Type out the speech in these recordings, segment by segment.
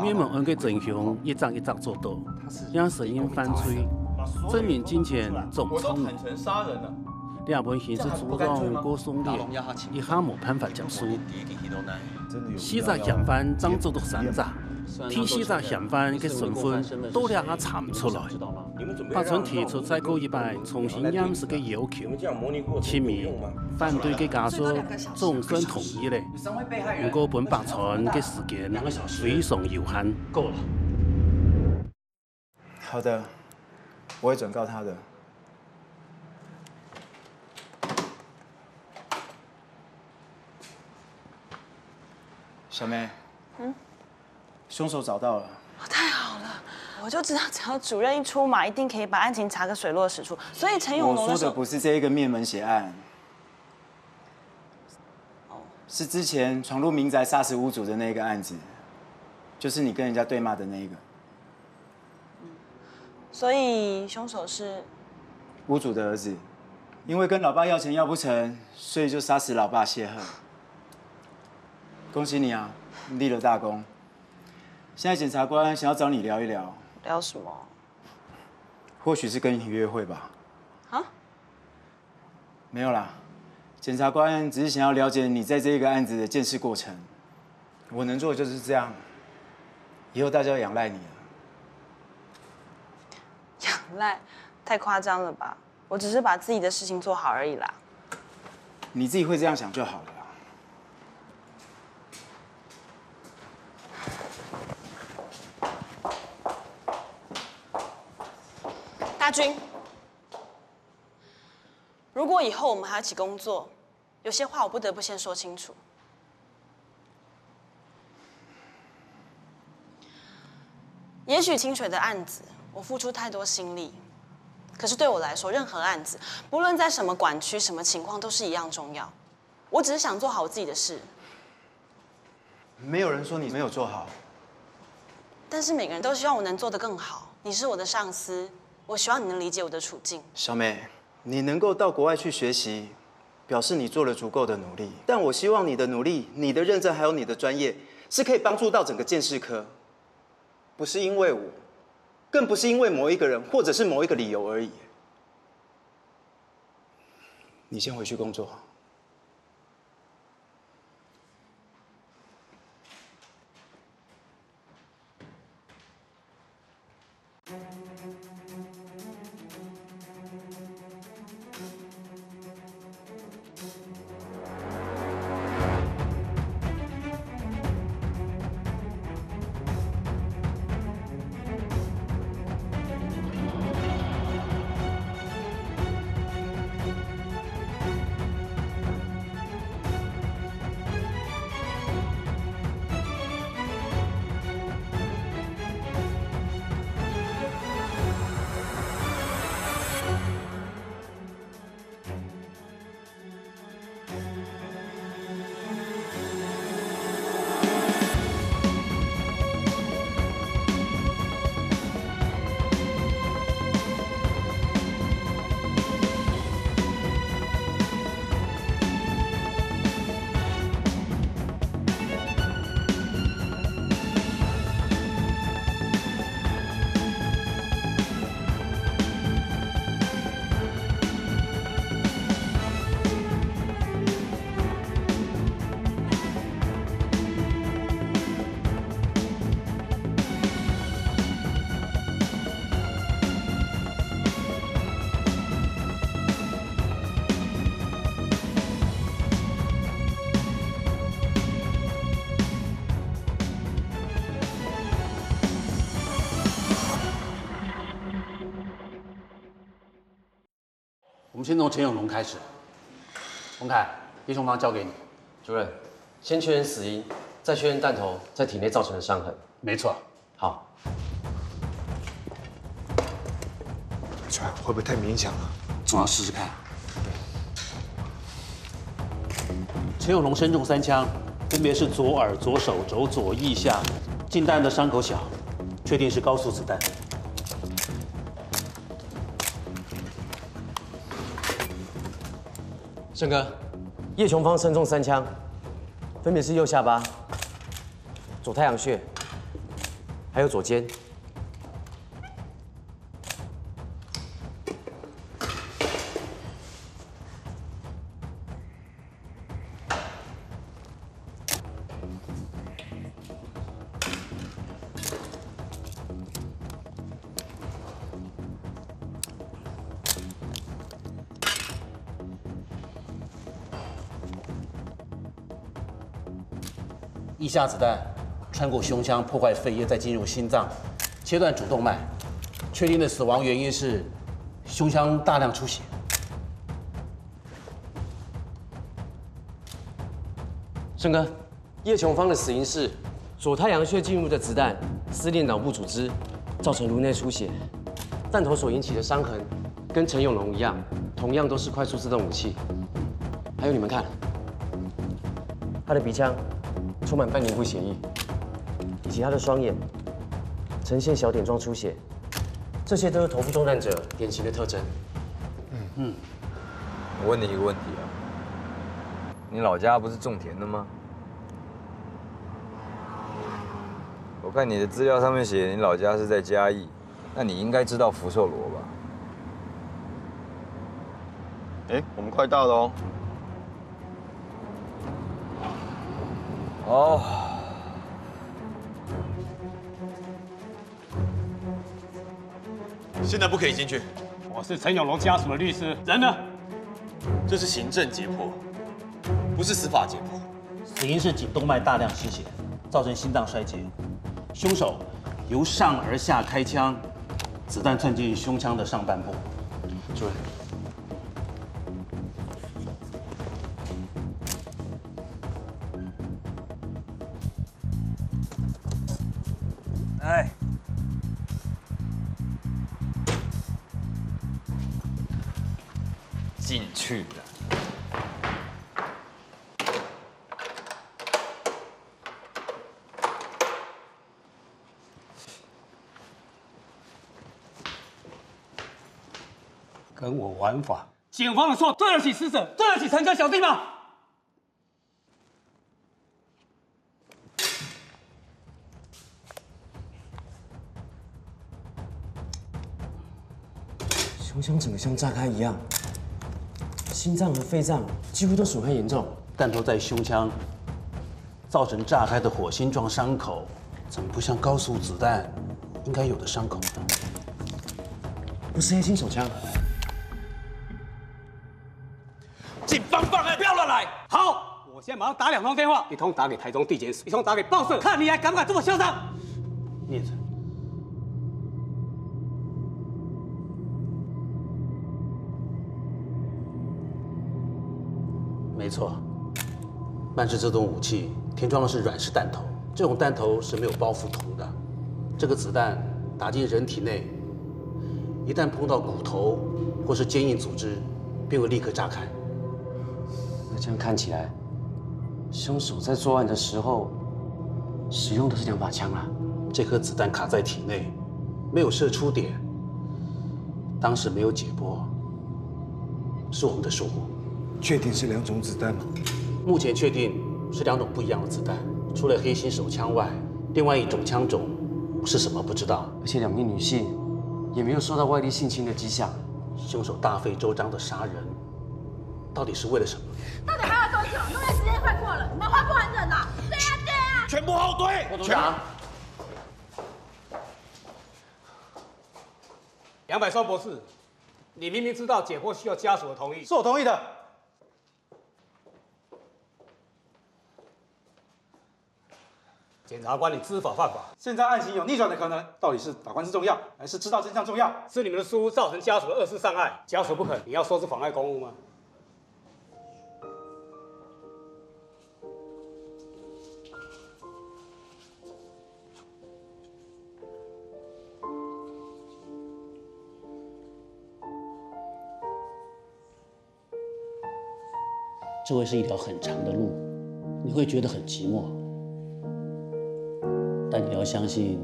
灭门案的真凶一张一张做到，让声音翻吹，证明金钱总聪明。两本刑事主张郭松的一下没办法结束，四个嫌犯张做到三者，替四个嫌犯的身份都两下查不出来。法官提出再过一摆重新验尸的要求，前面反对的家属总算同意了。不过本法官的时间非常有限。够了。好的，我会转告他的。小妹，嗯，凶手找到了。太好了，我就知道只要主任一出马，一定可以把案情查个水落石出。所以陈永龙我说的不是这一个灭门血案，是之前闯入民宅杀死屋主的那个案子，就是你跟人家对骂的那一个。所以凶手是屋主的儿子，因为跟老爸要钱要不成，所以就杀死老爸泄恨。恭喜你啊，立了大功。现在检察官想要找你聊一聊，聊什么？或许是跟你约会吧。啊？没有啦，检察官只是想要了解你在这个案子的见识过程。我能做的就是这样，以后大家要仰赖你了。仰赖？太夸张了吧？我只是把自己的事情做好而已啦。你自己会这样想就好了。大军，如果以后我们还要一起工作，有些话我不得不先说清楚。也许清水的案子我付出太多心力，可是对我来说，任何案子不论在什么管区、什么情况，都是一样重要。我只是想做好我自己的事。没有人说你没有做好，但是每个人都希望我能做得更好。你是我的上司。我希望你能理解我的处境，小美，你能够到国外去学习，表示你做了足够的努力。但我希望你的努力、你的认真还有你的专业，是可以帮助到整个建识科，不是因为我，更不是因为某一个人或者是某一个理由而已。你先回去工作。从陈永龙开始。洪凯，叶雄芳交给你。主任，先确认死因，再确认弹头在体内造成的伤痕。没错。好。这会不会太勉强了？总要试试看。陈永龙身中三枪，分别是左耳、左手肘左腋下，近弹的伤口小，确定是高速子弹。郑哥，叶琼芳身中三枪，分别是右下巴、左太阳穴，还有左肩。一下子弹穿过胸腔，破坏肺叶，再进入心脏，切断主动脉。确定的死亡原因是胸腔大量出血。胜哥，叶琼芳的死因是左太阳穴进入的子弹撕裂脑部组织，造成颅内出血。弹头所引起的伤痕跟陈永龙一样，同样都是快速自动武器。还有你们看，他的鼻腔。充满半凝固血液，以及他的双眼呈现小点状出血，这些都是头部中弹者典型的特征。嗯嗯，我问你一个问题啊，你老家不是种田的吗？我看你的资料上面写你老家是在嘉义，那你应该知道福寿螺吧？哎，我们快到了哦。哦，现在不可以进去。我是陈永龙家属的律师，人呢？这是行政解剖，不是司法解剖。死因是颈动脉大量失血，造成心脏衰竭。凶手由上而下开枪，子弹窜进胸腔的上半部。主任。玩法？警方的错对得起死者，对得起陈家小弟吗？胸腔整个像炸开一样。心脏和肺脏几乎都损害严重，弹头在胸腔造成炸开的火星状伤口，怎么不像高速子弹应该有的伤口呢？不是黑心手枪。马上打两通电话，一通打给台中地检署，一通打给报社，看你还敢不敢这么嚣张。念子。没错，曼氏这种武器填装的是软式弹头，这种弹头是没有包覆筒的。这个子弹打进人体内，一旦碰到骨头或是坚硬组织，便会立刻炸开。那这样看起来，凶手在作案的时候使用的是两把枪啊。这颗子弹卡在体内，没有射出点，当时没有解剖，是我们的疏忽。确定是两种子弹吗？目前确定是两种不一样的子弹。除了黑心手枪外，另外一种枪种是什么不知道。而且两名女性也没有受到外力性侵的迹象。凶手大费周章的杀人，到底是为了什么？到底还要多久？因为时间快过了，你们还不完整呢？对呀对呀！全部后退！副组长，杨百川博士，你明明知道解剖需要家属的同意，是我同意的。检察官，你知法犯法。现在案情有逆转的可能，到底是法官是重要，还是知道真相重要？是你们的疏忽造成家属的二次伤害，家属不肯，你要说是妨碍公务吗？这会是一条很长的路，你会觉得很寂寞。但你要相信，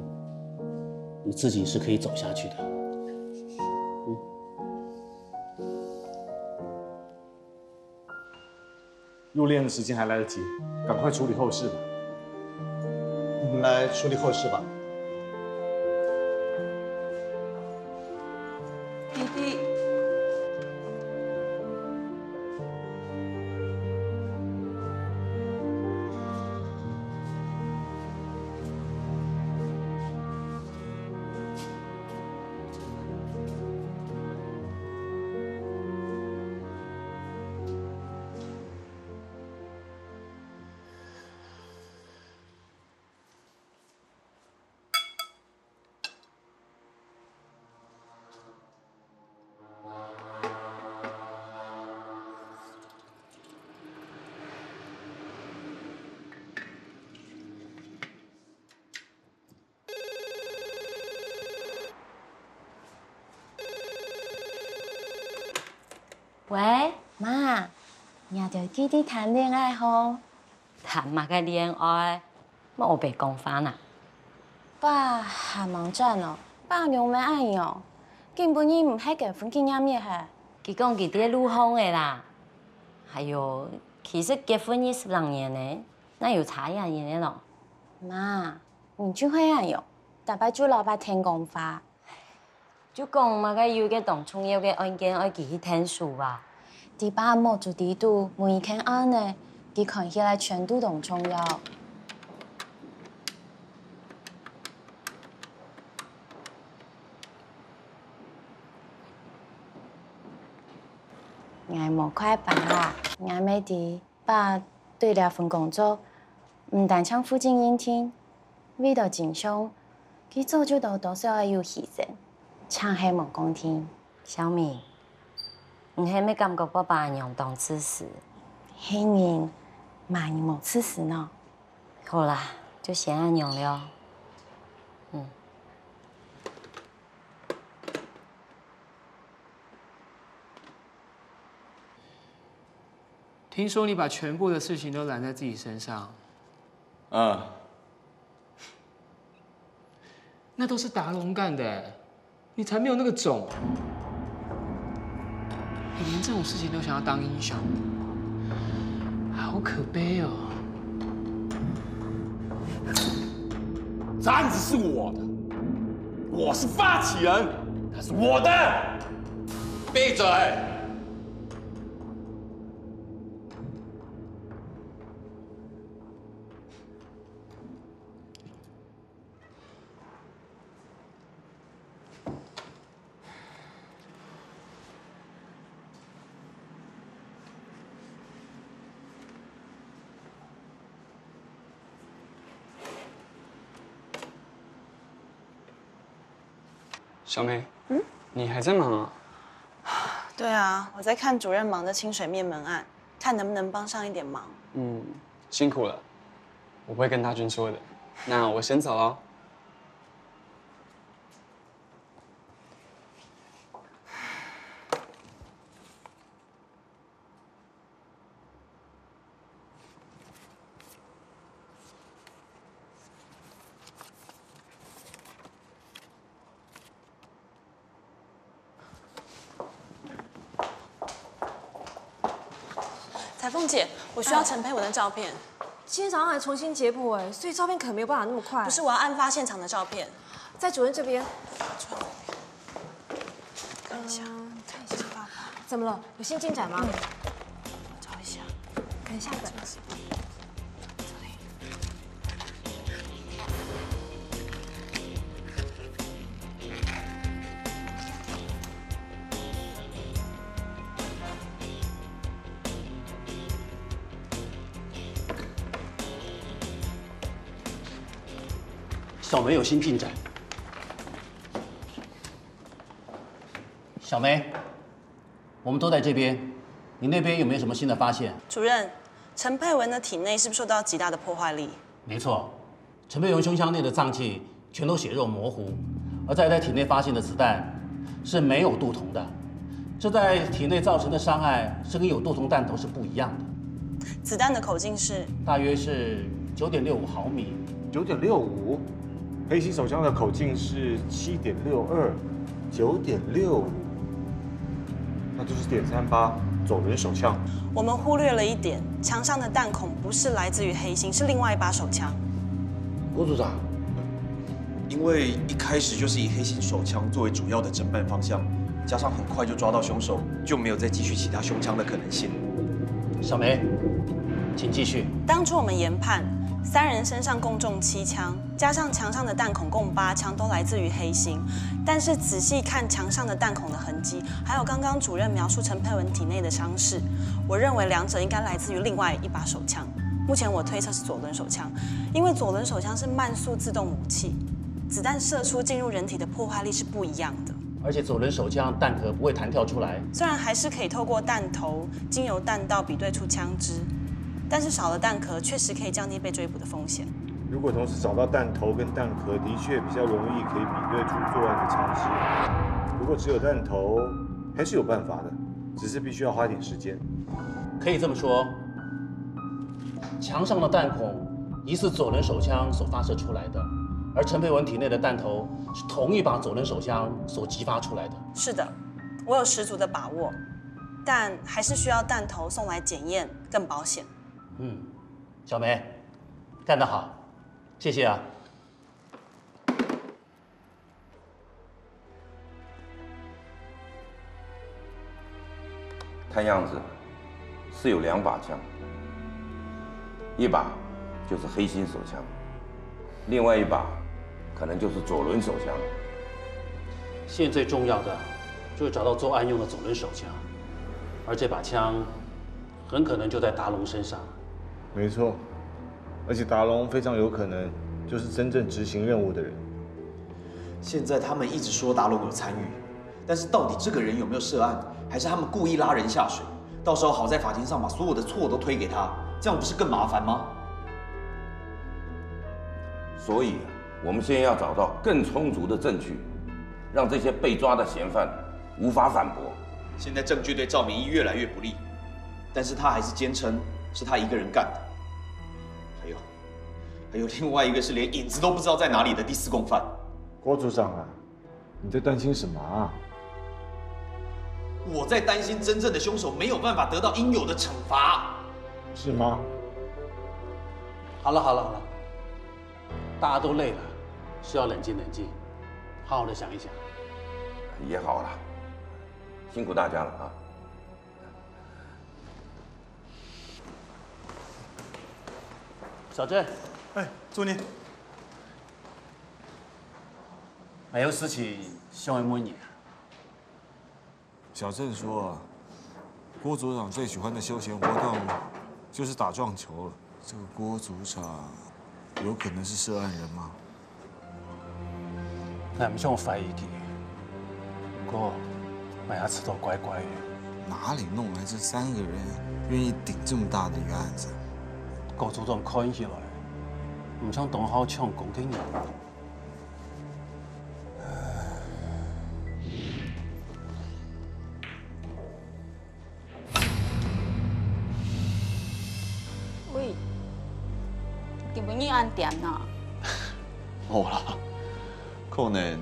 你自己是可以走下去的。嗯。入殓的时间还来得及，赶快处理后事吧。我们来处理后事吧。喂，妈，你着弟弟谈恋爱吼？谈嘛个恋爱，莫白讲话呐。爸还忙战哦，爸娘没爱哦，根本伊唔系结婚纪念日嘿。佮讲佮爹入婚的啦。还有，其实结婚二十六年呢，那有差呀年的咯。妈，你就会爱哟，大伯做老爸听讲话。就讲嘛个有个当重要嘅案件爱记去听书啊。第八幕做地度，每件案呢，佢看起来全都当重要。我冇快爸啦，我没啲爸对了份工作，唔但唱附近音听，为了晋升，佢早就到多少要牺牲。唱黑猛公听，小米，你还没感觉爸爸娘当此事？黑人，骂你冇此事呢？好啦，就先安娘了。嗯。听说你把全部的事情都揽在自己身上。嗯。那都是达龙干的。你才没有那个种！你连这种事情都想要当英雄，好可悲哦！这案子是我的，我是发起人，他是我的。闭嘴！小梅，嗯，你还在忙啊？对啊，我在看主任忙的清水面门案，看能不能帮上一点忙。嗯，辛苦了，我不会跟大军说的。那我先走了。彩凤姐，我需要陈佩文的照片。今天早上还重新解剖哎，所以照片可能没有办法那么快。不是，我要案发现场的照片，在主任这边。看一下，看一下爸爸。怎么了？有新进展吗？我找一下，看下一本。小梅有新进展。小梅，我们都在这边，你那边有没有什么新的发现？主任，陈佩文的体内是不是受到极大的破坏力？没错，陈佩文胸腔内的脏器全都血肉模糊，而在他体内发现的子弹是没有镀铜的，这在体内造成的伤害是跟有镀铜弹头是不一样的。子弹的口径是？大约是九点六五毫米。九点六五。黑心手枪的口径是七点六二，九点六五，那就是点三八左轮手枪。我们忽略了一点，枪上的弹孔不是来自于黑心，是另外一把手枪。郭组长，因为一开始就是以黑心手枪作为主要的侦办方向，加上很快就抓到凶手，就没有再继续其他凶枪的可能性。小梅，请继续。当初我们研判。三人身上共中七枪，加上墙上的弹孔共八枪，都来自于黑心。但是仔细看墙上的弹孔的痕迹，还有刚刚主任描述陈佩文体内的伤势，我认为两者应该来自于另外一把手枪。目前我推测是左轮手枪，因为左轮手枪是慢速自动武器，子弹射出进入人体的破坏力是不一样的。而且左轮手枪弹壳不会弹跳出来，虽然还是可以透过弹头经由弹道比对出枪支。但是少了弹壳，确实可以降低被追捕的风险。如果同时找到弹头跟弹壳，的确比较容易可以比对出作案的枪支。不过只有弹头，还是有办法的。只是必须要花一点时间。可以这么说，墙上的弹孔疑似左轮手枪所发射出来的，而陈佩文体内的弹头是同一把左轮手枪所激发出来的。是的，我有十足的把握，但还是需要弹头送来检验更保险。嗯，小梅，干得好，谢谢啊。看样子是有两把枪，一把就是黑心手枪，另外一把可能就是左轮手枪。现在最重要的就是找到作案用的左轮手枪，而这把枪很可能就在达龙身上。没错，而且达龙非常有可能就是真正执行任务的人。现在他们一直说达龙有参与，但是到底这个人有没有涉案？还是他们故意拉人下水，到时候好在法庭上把所有的错都推给他，这样不是更麻烦吗？所以，我们现在要找到更充足的证据，让这些被抓的嫌犯无法反驳。现在证据对赵明义越来越不利，但是他还是坚称是他一个人干的。还有，另外一个是连影子都不知道在哪里的第四共犯。郭组长啊，你在担心什么啊？我在担心真正的凶手没有办法得到应有的惩罚，是吗？好了好了好了，大家都累了，需要冷静冷静，好好的想一想。也好了，辛苦大家了啊！小郑，哎，祝你。还有事情想要问你。小郑说：“郭组长最喜欢的休闲活动就是打撞球了。这个郭组长有可能是涉案人吗？”那不想怀疑他，不过买牙齿都乖乖的。哪里弄来这三个人愿意顶这么大的一个案子？郭组长看起来唔想当好抢公听人。按点呐？无啦，可能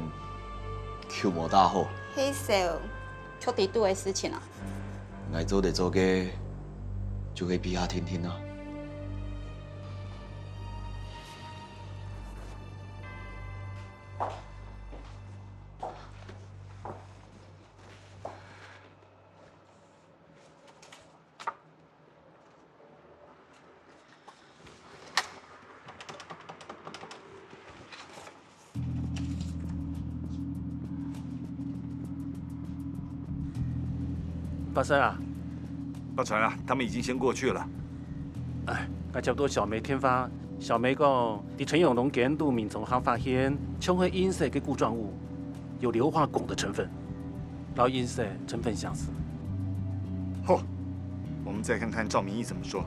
球无打好。黑色出地度的事情啊？来做的做个，就可以比下听听啊。发生啊！大船啊！他们已经先过去了。哎，那差不多小梅天发，小梅讲，伫陈永龙监督民从行发现，枪灰银色嘅固状物有硫化汞的成分，然后银色成分相似。好，我们再看看赵明义怎么说。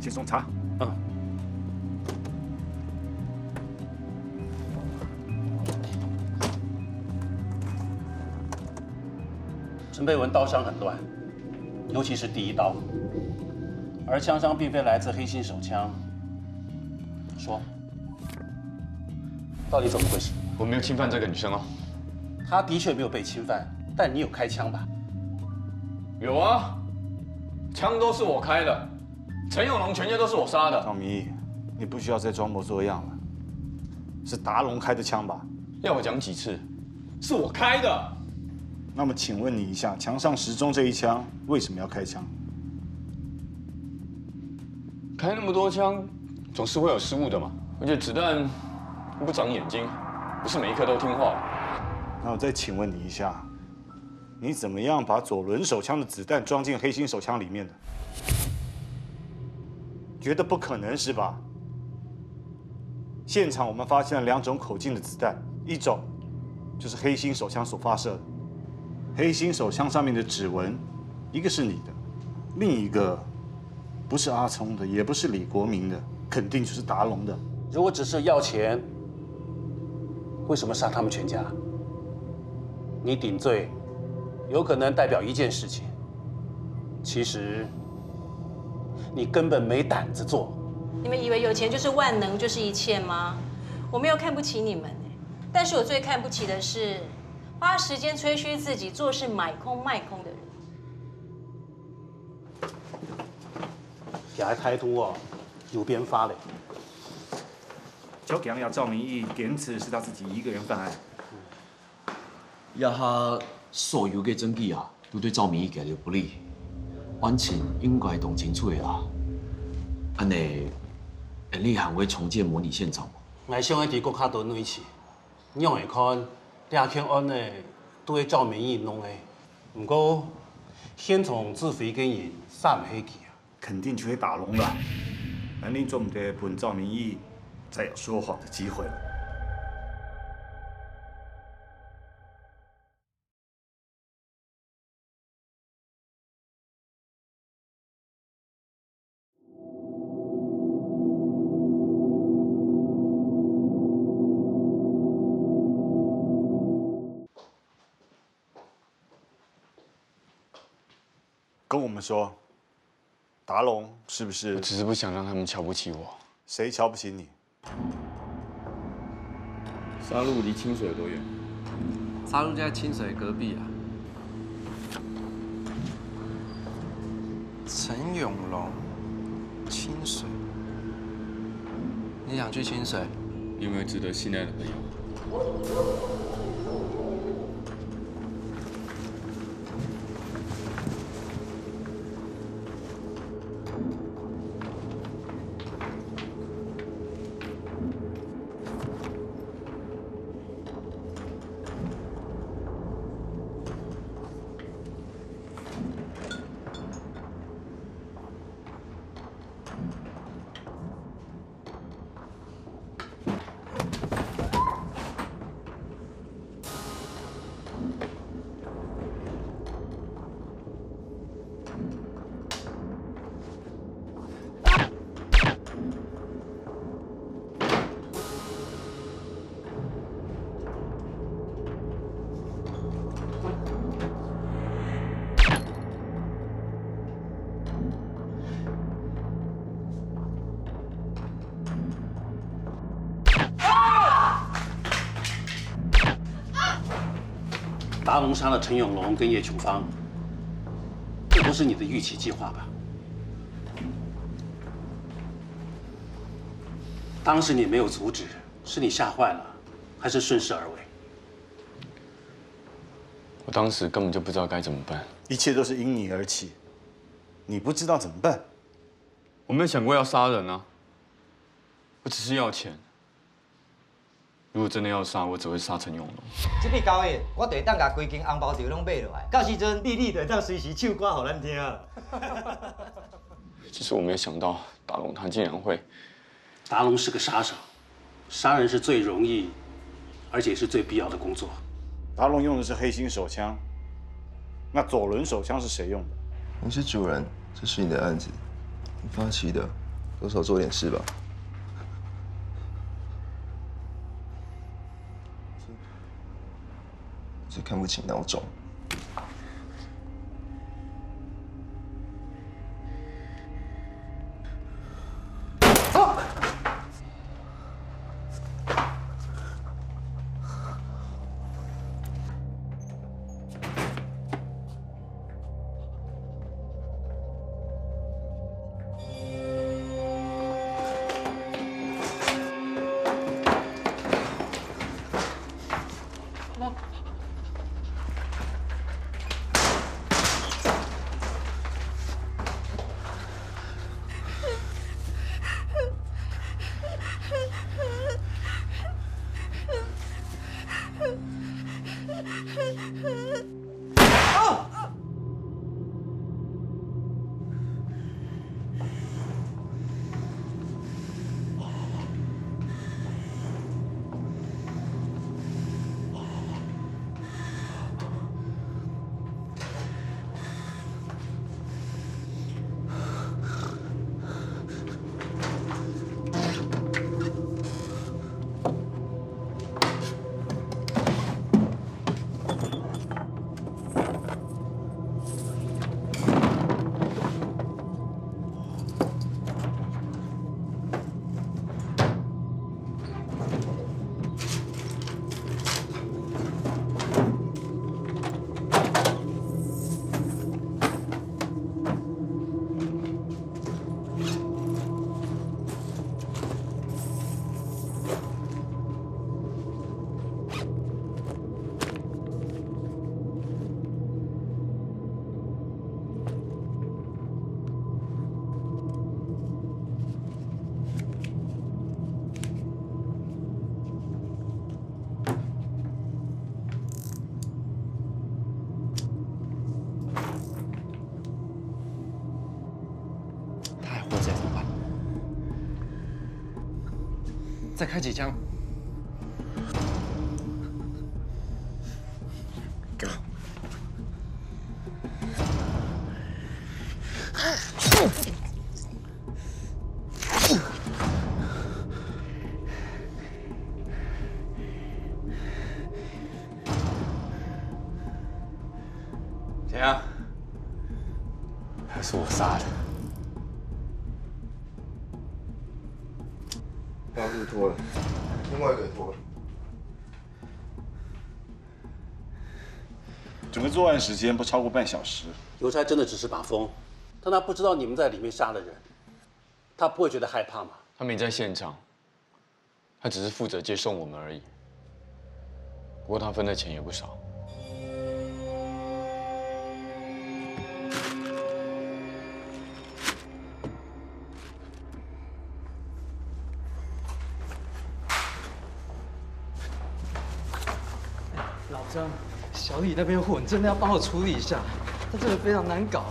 先送茶。嗯。陈佩文刀伤很乱，尤其是第一刀，而枪伤并非来自黑心手枪。说，到底怎么回事？我没有侵犯这个女生哦。她的确没有被侵犯，但你有开枪吧？有啊，枪都是我开的，陈永龙全家都是我杀的。赵明义，你不需要再装模作样了，是达龙开的枪吧？要我讲几次？是我开的。那么，请问你一下，墙上时钟这一枪为什么要开枪？开那么多枪，总是会有失误的嘛。而且子弹不长眼睛，不是每一颗都听话。那我再请问你一下，你怎么样把左轮手枪的子弹装进黑心手枪里面的？觉得不可能是吧？现场我们发现了两种口径的子弹，一种就是黑心手枪所发射的。黑心手枪上面的指纹，一个是你的，另一个不是阿聪的，也不是李国民的，肯定就是达龙的。如果只是要钱，为什么杀他们全家？你顶罪，有可能代表一件事情，其实你根本没胆子做。你们以为有钱就是万能，就是一切吗？我没有看不起你们，但是我最看不起的是花时间吹嘘自己、做事买空卖空的人。给他态度哦，有编发的。交给杨赵明义，点此是他自己一个人犯案。要他，所有的证据啊，都对赵明义给了不利，案情应该动清楚的啦。安尼，你还会重建模拟现场吗？我想要伫国卡多内气，让会看两件案呢，都会赵明义弄的。不过，先从自肥跟人散起去啊，肯定就会打龙了。那你总得本赵明义。再有说谎的机会了。跟我们说，达龙是不是？我只是不想让他们瞧不起我。谁瞧不起你？沙鹿离清水有多远？沙路在清水隔壁啊。陈永龙，清水。你想去清水？你有没有值得信赖的朋友？达龙杀了陈永龙跟叶琼芳，这不是你的预期计划吧？当时你没有阻止，是你吓坏了，还是顺势而为？我当时根本就不知道该怎么办，一切都是因你而起，你不知道怎么办？我没有想过要杀人啊，我只是要钱。如果真的要杀，我只会杀陈永龙。这笔交易，我得当甲规间红包条拢买落来，到时阵丽丽得当随时唱歌给咱听。其实我没有想到达龙他竟然会。达龙是个杀手，杀人是最容易，而且是最必要的工作。达龙用的是黑心手枪，那左轮手枪是谁用的？你是主人，这是你的案子，你发起的，多少做点事吧。看不起孬种。あっ！再开几枪。脱了，另外一个也脱了。整个作案时间不超过半小时。邮差真的只是把风，但他不知道你们在里面杀了人，他不会觉得害怕吗？他没在现场，他只是负责接送我们而已。不过他分的钱也不少。小李那边货，你真的要帮我处理一下，他真的非常难搞。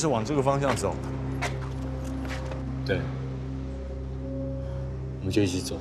是往这个方向走。对，我们就一起走。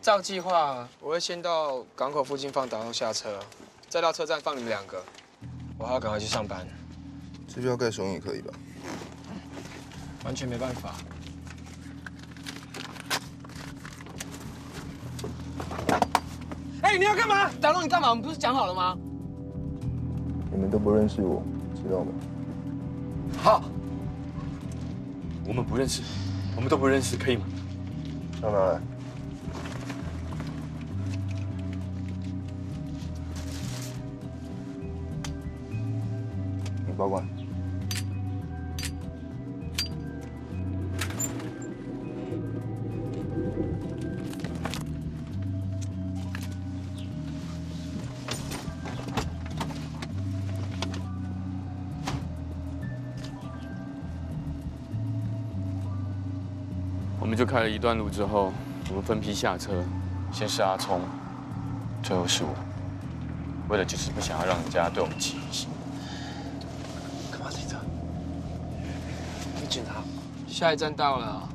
照计划，我会先到港口附近放导航下车，再到车站放你们两个。我还要赶快去上班，支票盖熊也可以吧？完全没办法。哎，你要干嘛？打龙，你干嘛？我们不是讲好了吗？你们都不认识我，知道吗？不认识，我们都不认识，可以吗？上哪一段路之后，我们分批下车，先是阿聪，最后是我。为了就是不想要让人家对我们起疑心。干嘛停车？你警察。下一站到了，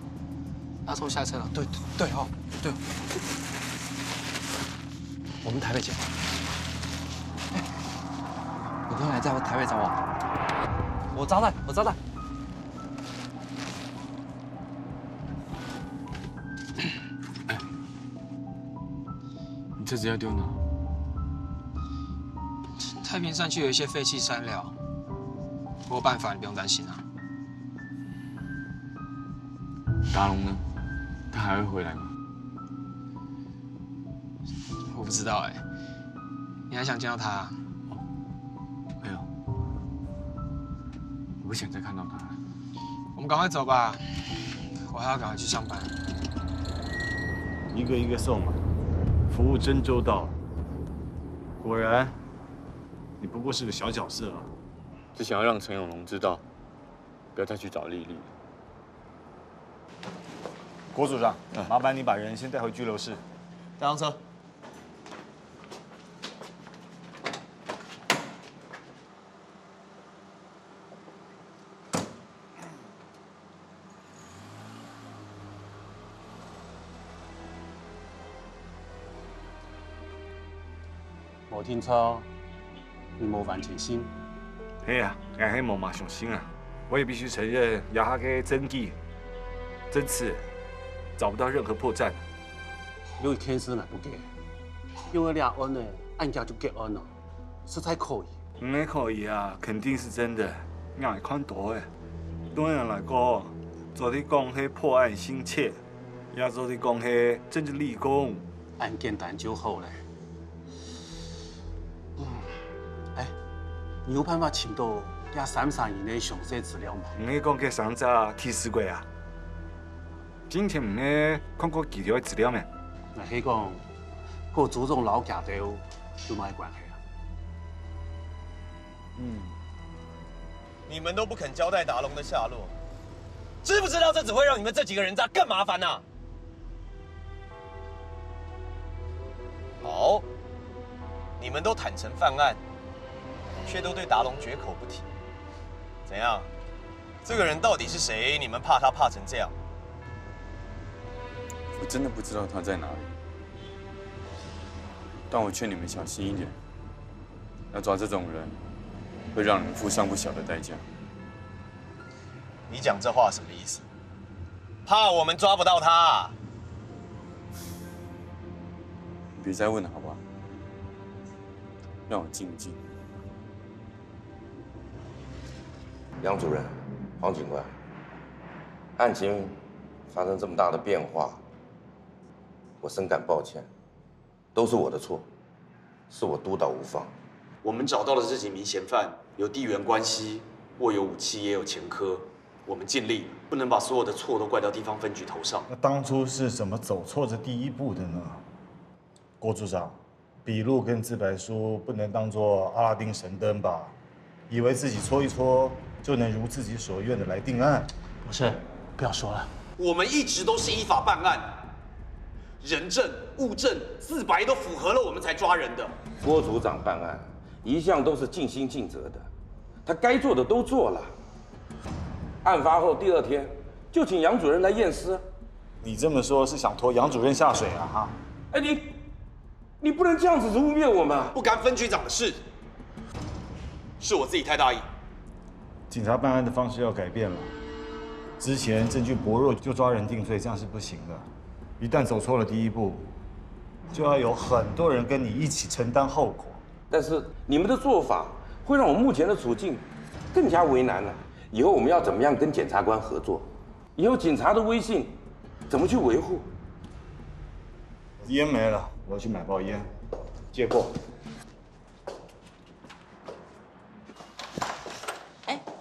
阿聪下车了。对对哦，对。我们台北见。哎，我朋友来在我台北找我，我招待，我招待。车子要丢哪？太平山区有一些废弃山料，我有办法，你不用担心啊。达龙呢？他还会回来吗？我不知道哎，你还想见到他？没有，我不想再看到他了。我们赶快走吧，我还要赶快去上班。一个一个送嘛，服务真周到。果然，你不过是个小角色啊。只想要让陈永龙知道，不要再去找丽丽。郭组长，麻烦你把人先带回拘留室。带上车。我听说你没完全心。嘿啊，俺还没嘛上心啊！我也必须承认，亚哈嘅真记，真次找不到任何破绽。因为天生来不给，因为俩安呢，按家就结案了，实在可以。唔可以啊，肯定是真的。俺看到诶，对人来讲，昨天讲是破案心切，也昨天讲是政治立功，案件单就好嘞。你有办法请到遐三三以内详细资料吗？唔系讲给上早提示过啊？今天唔系看过几条资料咩？那是讲，跟祖宗老家头有咩关系啊？嗯，你们都不肯交代达龙的下落，知不知道这只会让你们这几个人渣更麻烦呐？好，你们都坦诚犯案，却都对达龙绝口不提，怎样？这个人到底是谁？你们怕他怕成这样？我真的不知道他在哪里，但我劝你们小心一点。要抓这种人，会让人付上不小的代价。你讲这话什么意思？怕我们抓不到他？别再问了，好不好？让我静一静。杨主任，黄警官，案情发生这么大的变化。我深感抱歉，都是我的错，是我督导无方。我们找到了这几名嫌犯，有地缘关系，握有武器，也有前科。我们尽力，不能把所有的错都怪到地方分局头上。那当初是怎么走错这第一步的呢？郭组长，笔录跟自白书不能当做阿拉丁神灯吧？以为自己搓一搓就能如自己所愿的来定案？不是，不要说了。我们一直都是依法办案。人证、物证、自白都符合了，我们才抓人的。郭组长办案一向都是尽心尽责的，他该做的都做了。案发后第二天就请杨主任来验尸。你这么说，是想拖杨主任下水啊？哈！哎，你你不能这样子污蔑我们。不干分局长的事，是我自己太大意。警察办案的方式要改变了。之前证据薄弱就抓人定罪，这样是不行的。一旦走错了第一步，就要有很多人跟你一起承担后果。但是你们的做法会让我目前的处境更加为难了。以后我们要怎么样跟检察官合作？以后警察的威信怎么去维护？烟没了，我要去买包烟。借过。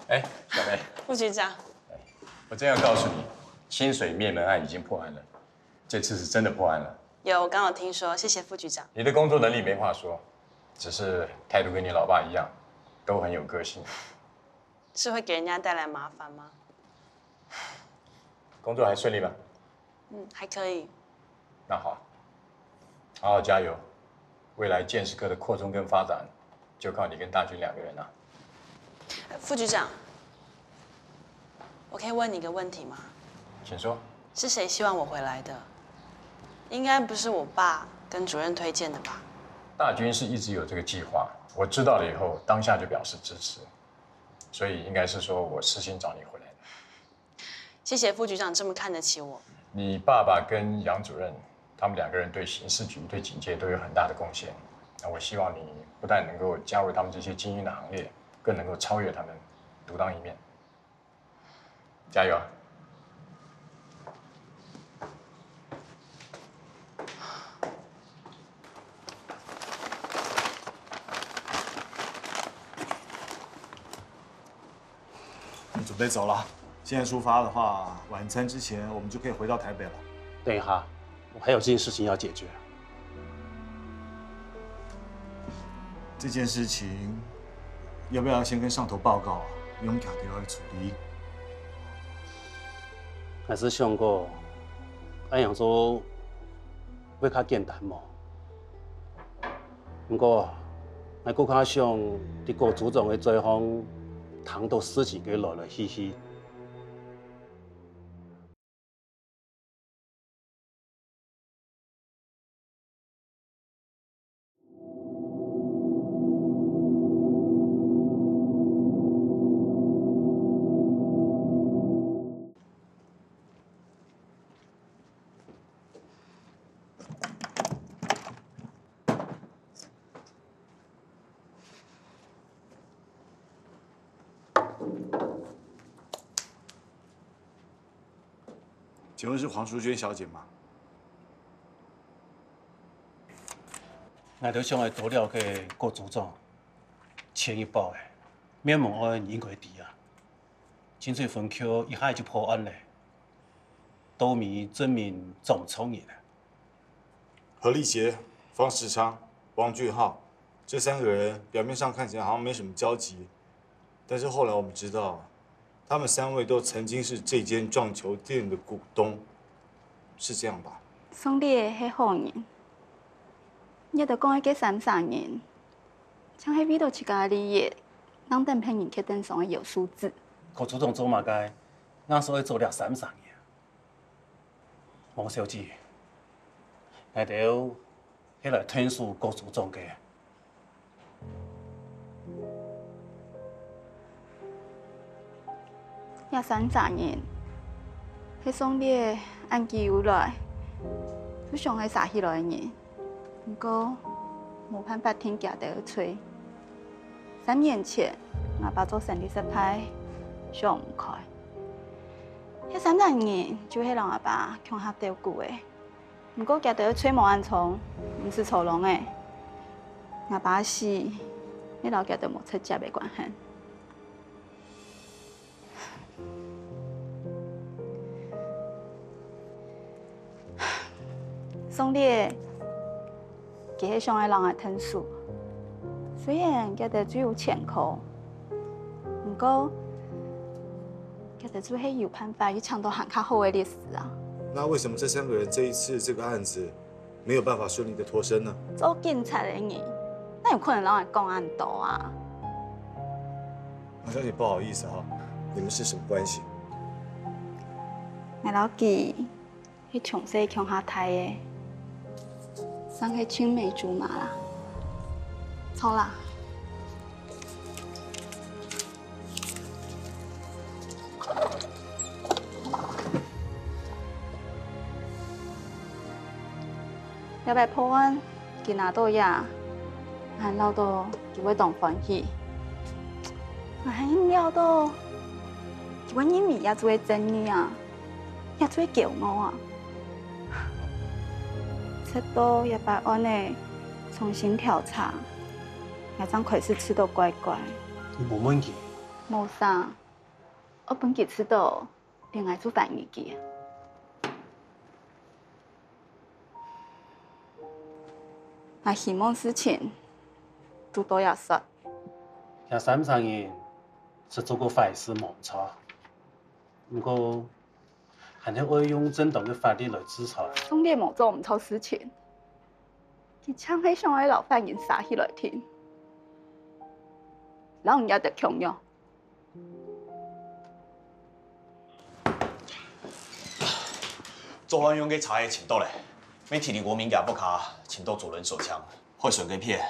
哎哎，小梅，副局长，我正要告诉你，清水灭门案已经破案了。这次是真的破案了。有，我刚好听说，谢谢副局长。你的工作能力没话说，只是态度跟你老爸一样，都很有个性。是会给人家带来麻烦吗？工作还顺利吗？嗯，还可以。那好，好好加油，未来建设科的扩充跟发展，就靠你跟大军两个人了。副局长，我可以问你一个问题吗？请说。是谁希望我回来的？应该不是我爸跟主任推荐的吧？大军是一直有这个计划，我知道了以后，当下就表示支持，所以应该是说我私心找你回来的。谢谢副局长这么看得起我。你爸爸跟杨主任，他们两个人对刑事局、对警界都有很大的贡献。那我希望你不但能够加入他们这些精英的行列，更能够超越他们，独当一面。加油！准备走了，现在出发的话，晚餐之前我们就可以回到台北了。等一下，我还有件事情要解决。这件事情要不要先跟上头报告啊？用卡条来处理？还是想过，按样说会较简单嘛？不过，我更加想伫郭组长的作风。糖都自己给落了，嘻嘻。黄淑娟小姐吗？我都想来多了解郭组长，前一包的，免问案应该知啊。清水分区一下就破案了，多米证明总聪明了。何立杰、方世昌、王俊浩这三个人表面上看起来好像没什么交集，但是后来我们知道，他们三位都曾经是这间撞球店的股东，是这样吧？兄弟的好人。你得讲一个三三年，像迄味道一家里业，当等骗人去登上的有数字。可主动做嘛该，那时候做了三三年。王小姐，那条迄来天数郭主总嘅。也三三年，迄兄弟按记有来，就上海杀起来嘅。不过，无办法听家的吹。三年前，我爸做生意失败，想唔开。迄三十年，就迄让阿爸强下照顾的。不过家的吹无安从，唔是错龙的。阿爸死，迄老家的无出嫁袂关系。兄弟。其实上海人也听书，虽然觉得只有前科，不过觉得做迄有办法去抢到很较好的历史啊。那为什么这三个人这一次这个案子没有办法顺利的脱身呢？做警察的人，那有可能让人公安多啊？王小姐，不好意思哈，你们是什么关系？我老弟，去从细乡下台的。上海青梅竹马啦，错啦。要不破案，给拿到呀，俺老多就会当欢喜。俺料到，我你咪也做真女啊，也做骄傲啊。吃多也把案呢重新调查，那张亏是吃到乖乖。你冇问题？无啥，我本给吃到恋爱做反应机。那希望事情多多也说。像三上人是做过坏事冇错，不过。还能会用正当的法律来制裁。兄弟冇做唔错事情，佢抢起上海老犯人杀起来听，老人家得强要。作案用嘅茶叶请到嘞，媒体里国民亚不卡请到左轮手枪，会损给片，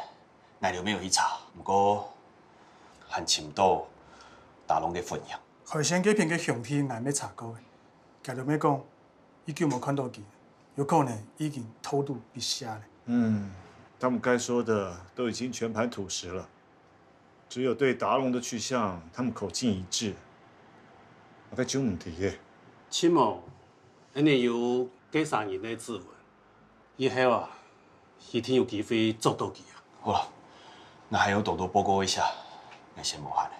奶流没有一查，不过还请到大龙的分样。海鲜这片嘅凶器还没查过嘅。假如要讲，已经冇看到佢，有可能已经偷渡被杀了。嗯，他们该说的都已经全盘吐实了，只有对达龙的去向，他们口径一致。我该就唔提嘅。秦某，一定有几三人的指纹，以后啊，一定有机会找到佢啊。好了，那还有多多报告一下，那先莫喊了。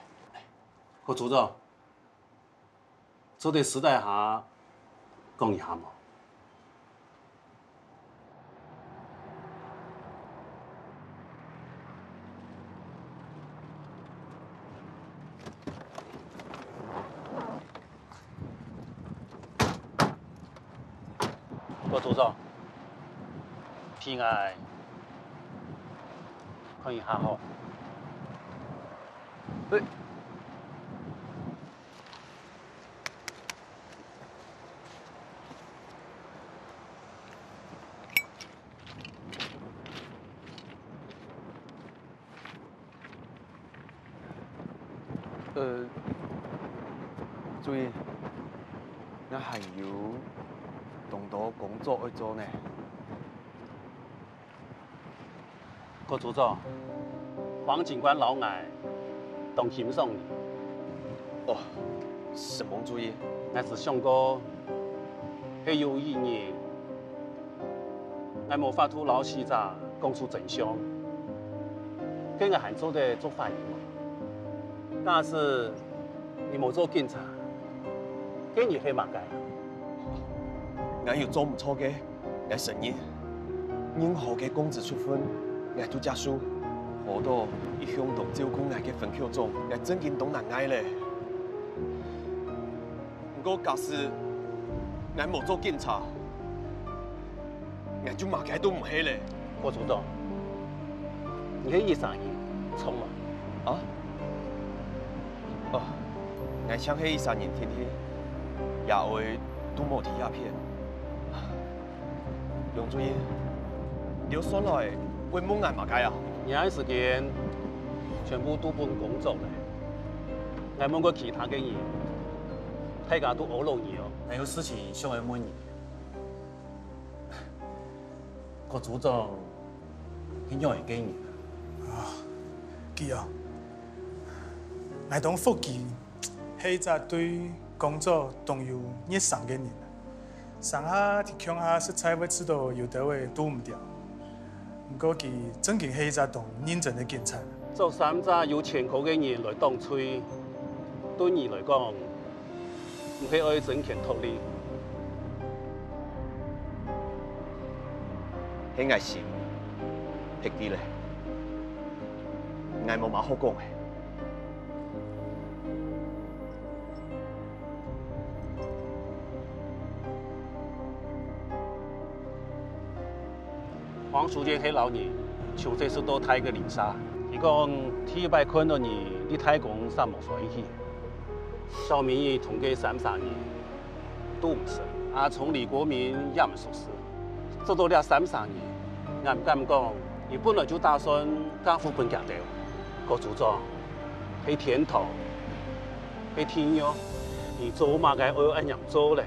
郭组长，做对时代下。讲一下嘛。郭组长，平安，看一下好。对。呃，注意，我还有众多工作要做呢。郭组长，王警官老爱动欣赏你。哦，什么主意？我是想过，很有意义。我无法度老实在讲出真相，跟个汉做的做法嘛。但是你冇做警察，跟你黑马街。我要做唔错嘅，我承认。任何嘅公子出分，我都接受。好多一向同照顾我嘅分口中，我真见懂难挨咧。不过假使俺冇做警察，我就马街都唔起咧。郭组长，你喺意啥意？冲啊！啊？哦，我想喺一三年天天也会都冇提鸦片。杨主任，你选来为乜挨马街啊？廿时间全部都搬工作咧，我问过其他嘅人，大家都好容易哦。还有事情想来问你，我组长，很容易给你。啊，记啊，我当福记是一个对工作都有热心嘅人，上下伫乡下实在会知道有得位躲唔掉。不过，佢真正是一个同认真的警察。做三个有前科的人来当吹，对你来讲，唔可以真钱脱离。迄个是，迄啲咧，我冇乜好讲嘅。黄书记迄老年，像这是多太个零沙。伊讲第一摆看到你，你太公啥无欢喜。小明义同计三十年，都唔识。阿从李国民也唔熟识。做到了三十年，俺敢讲，伊本来就打算干副本家掉。郭组长，系天头，系天佑，你做嘛该按按样做嘞？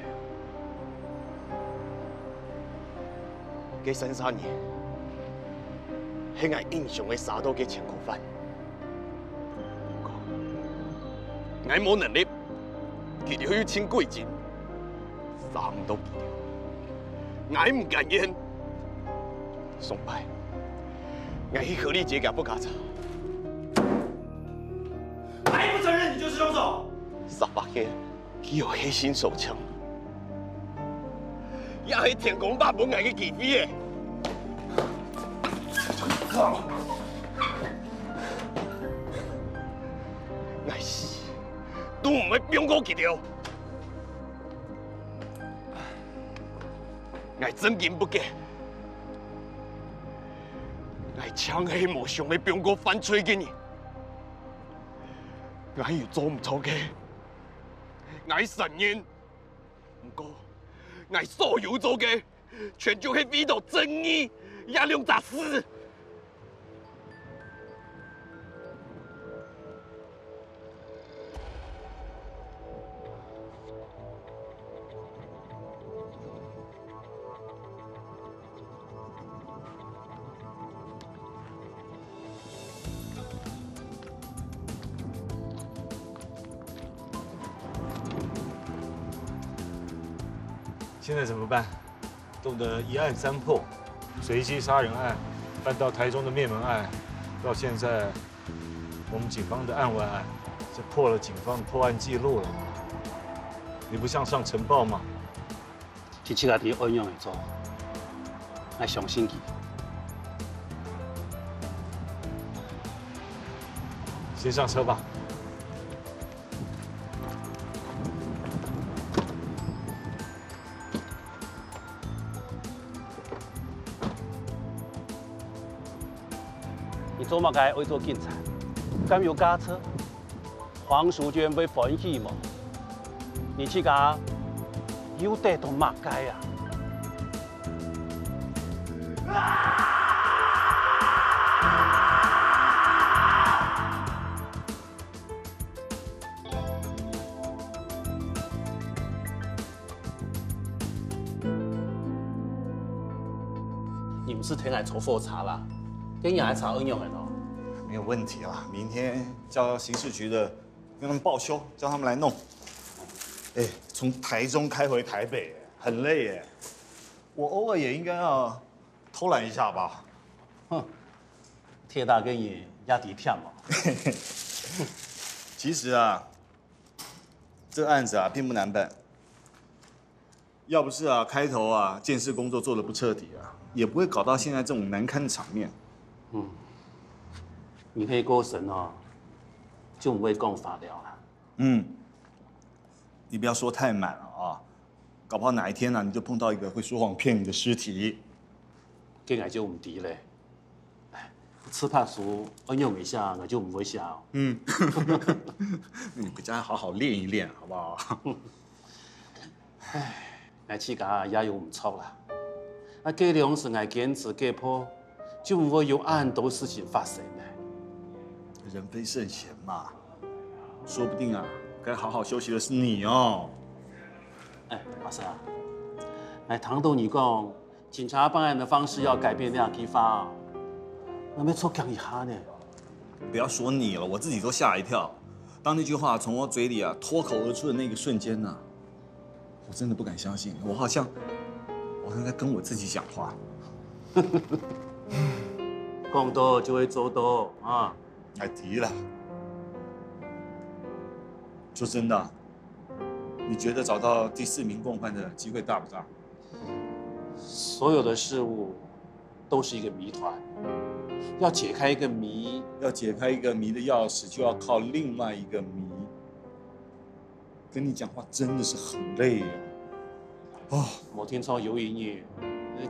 给三十年。迄个英雄的杀到嘅前科犯，我冇能力，记住去请贵人，啥都记住，我唔甘愿，崇拜，我去和你结个不卡查，还不承认你就是凶手？十八天，佢有黑心手枪，也是天公把本爱嘅劫匪嘅。爱死，都唔会变过去了。爱真经不假，爱枪黑无上的变过犯罪嘅人，爱又做唔错嘅，爱承认，不过爱所有做嘅，全就系为到正义，也两杂事。么办？弄得一案三破，随机杀人案搬到台中的灭门案，到现在我们警方的案外案，这破了警方的破案记录了。你不向上呈报吗？其他的安样会做，我相信他。先上车吧。做嘛该爱做警察？敢有驾车？黄淑娟被欢喜么？你去讲，有得到马街啊？你们是天来抽复查啦？跟你还查恩用的喏，没有问题啦。明天叫刑事局的跟他们报修，叫他们来弄。哎，从台中开回台北，很累耶，我偶尔也应该要偷懒一下吧。哼，铁大跟你压底片嘛。其实啊，这个案子啊并不难办。要不是啊开头啊建设工作做的不彻底啊，也不会搞到现在这种难堪的场面。嗯，你可以过神哦，就不会讲法了啦。嗯，你不要说太满了啊，搞不好哪一天呢、你就碰到一个会说谎骗你的尸体。跟俺就唔敌嘞。哎，吃怕熟恩用一下，我就唔会下哦。嗯，你回家好好练一练，好不好？唉，俺自家也有唔错啦。啊，这两是俺坚持给破，就唔会有暗多事情发生呢。人非圣贤嘛，说不定啊，该好好休息的是你哦。哎，阿生啊，哎，唐豆你讲，警察办案的方式要改变两批法啊，那没错讲一下呢。不要说你了，我自己都吓一跳。当那句话从我嘴里啊脱口而出的那个瞬间呢、我真的不敢相信，我好像，我好像在跟我自己讲话。讲多就会做多啊。太低了。说真的啊，你觉得找到第四名共犯的机会大不大？所有的事物都是一个谜团，要解开一个谜，要解开一个谜的钥匙，就要靠另外一个谜。跟你讲话真的是很累呀、哦，我听错有言语，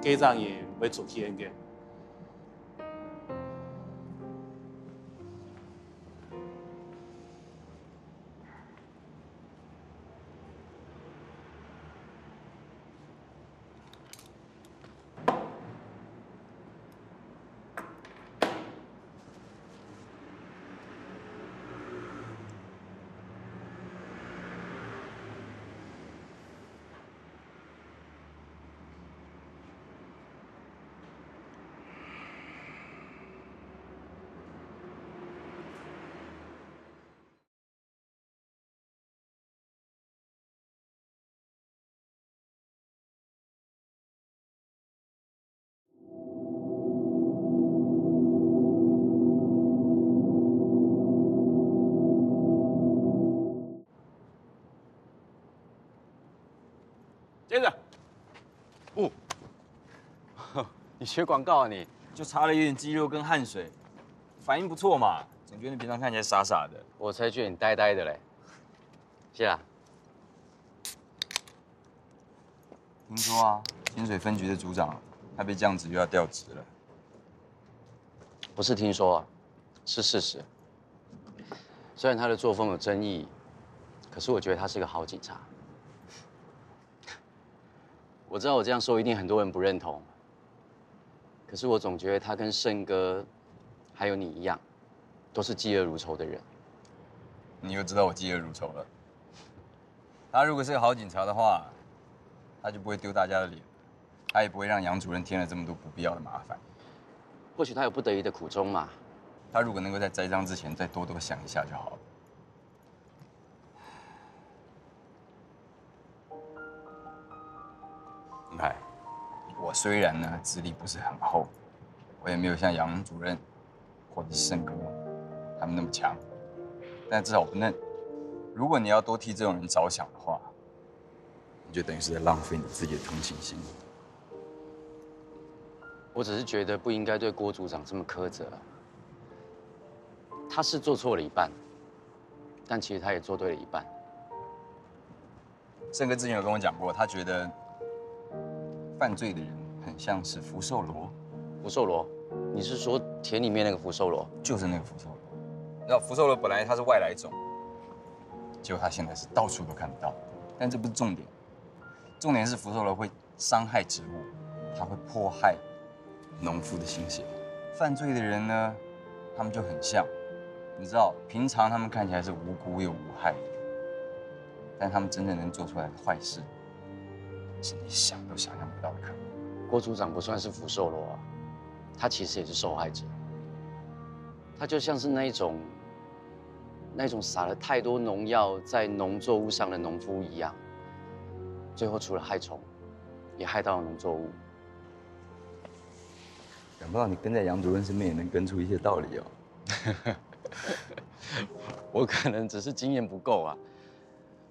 机长也会做天嘅。你学广告啊你？就擦了一点肌肉跟汗水，反应不错嘛。总觉得你平常看起来傻傻的。我才觉得你呆呆的嘞。谢啦。听说啊，清水分局的组长他被降职又要调职了。不是听说，是事实。虽然他的作风有争议，可是我觉得他是个好警察。我知道我这样说一定很多人不认同，可是我总觉得他跟胜哥，还有你一样，都是嫉恶如仇的人。你又知道我嫉恶如仇了。他如果是个好警察的话，他就不会丢大家的脸，他也不会让杨主任添了这么多不必要的麻烦。或许他有不得已的苦衷嘛。他如果能够在栽赃之前再多多想一下就好了。林海，我虽然呢资历不是很厚，我也没有像杨主任或者是胜哥他们那么强，但至少我不嫩。如果你要多替这种人着想的话，你就等于是在浪费你自己的同情心。我只是觉得不应该对郭组长这么苛责。他是做错了一半，但其实他也做对了一半。胜哥之前有跟我讲过，他觉得犯罪的人很像是福寿螺。福寿螺？你是说田里面那个福寿螺？就是那个福寿螺。那福寿螺本来它是外来种，结果它现在是到处都看得到。但这不是重点，重点是福寿螺会伤害植物，它会迫害农夫的心血。犯罪的人呢，他们就很像，你知道，平常他们看起来是无辜又无害的，但他们真正能做出来的坏事，是你想都想象不到的可能。郭组长不算是福寿螺啊，他其实也是受害者。他就像是那一种，那种撒了太多农药在农作物上的农夫一样，最后除了害虫，也害到了农作物。想不到你跟在杨主任身边也能跟出一些道理哦。我可能只是经验不够啊。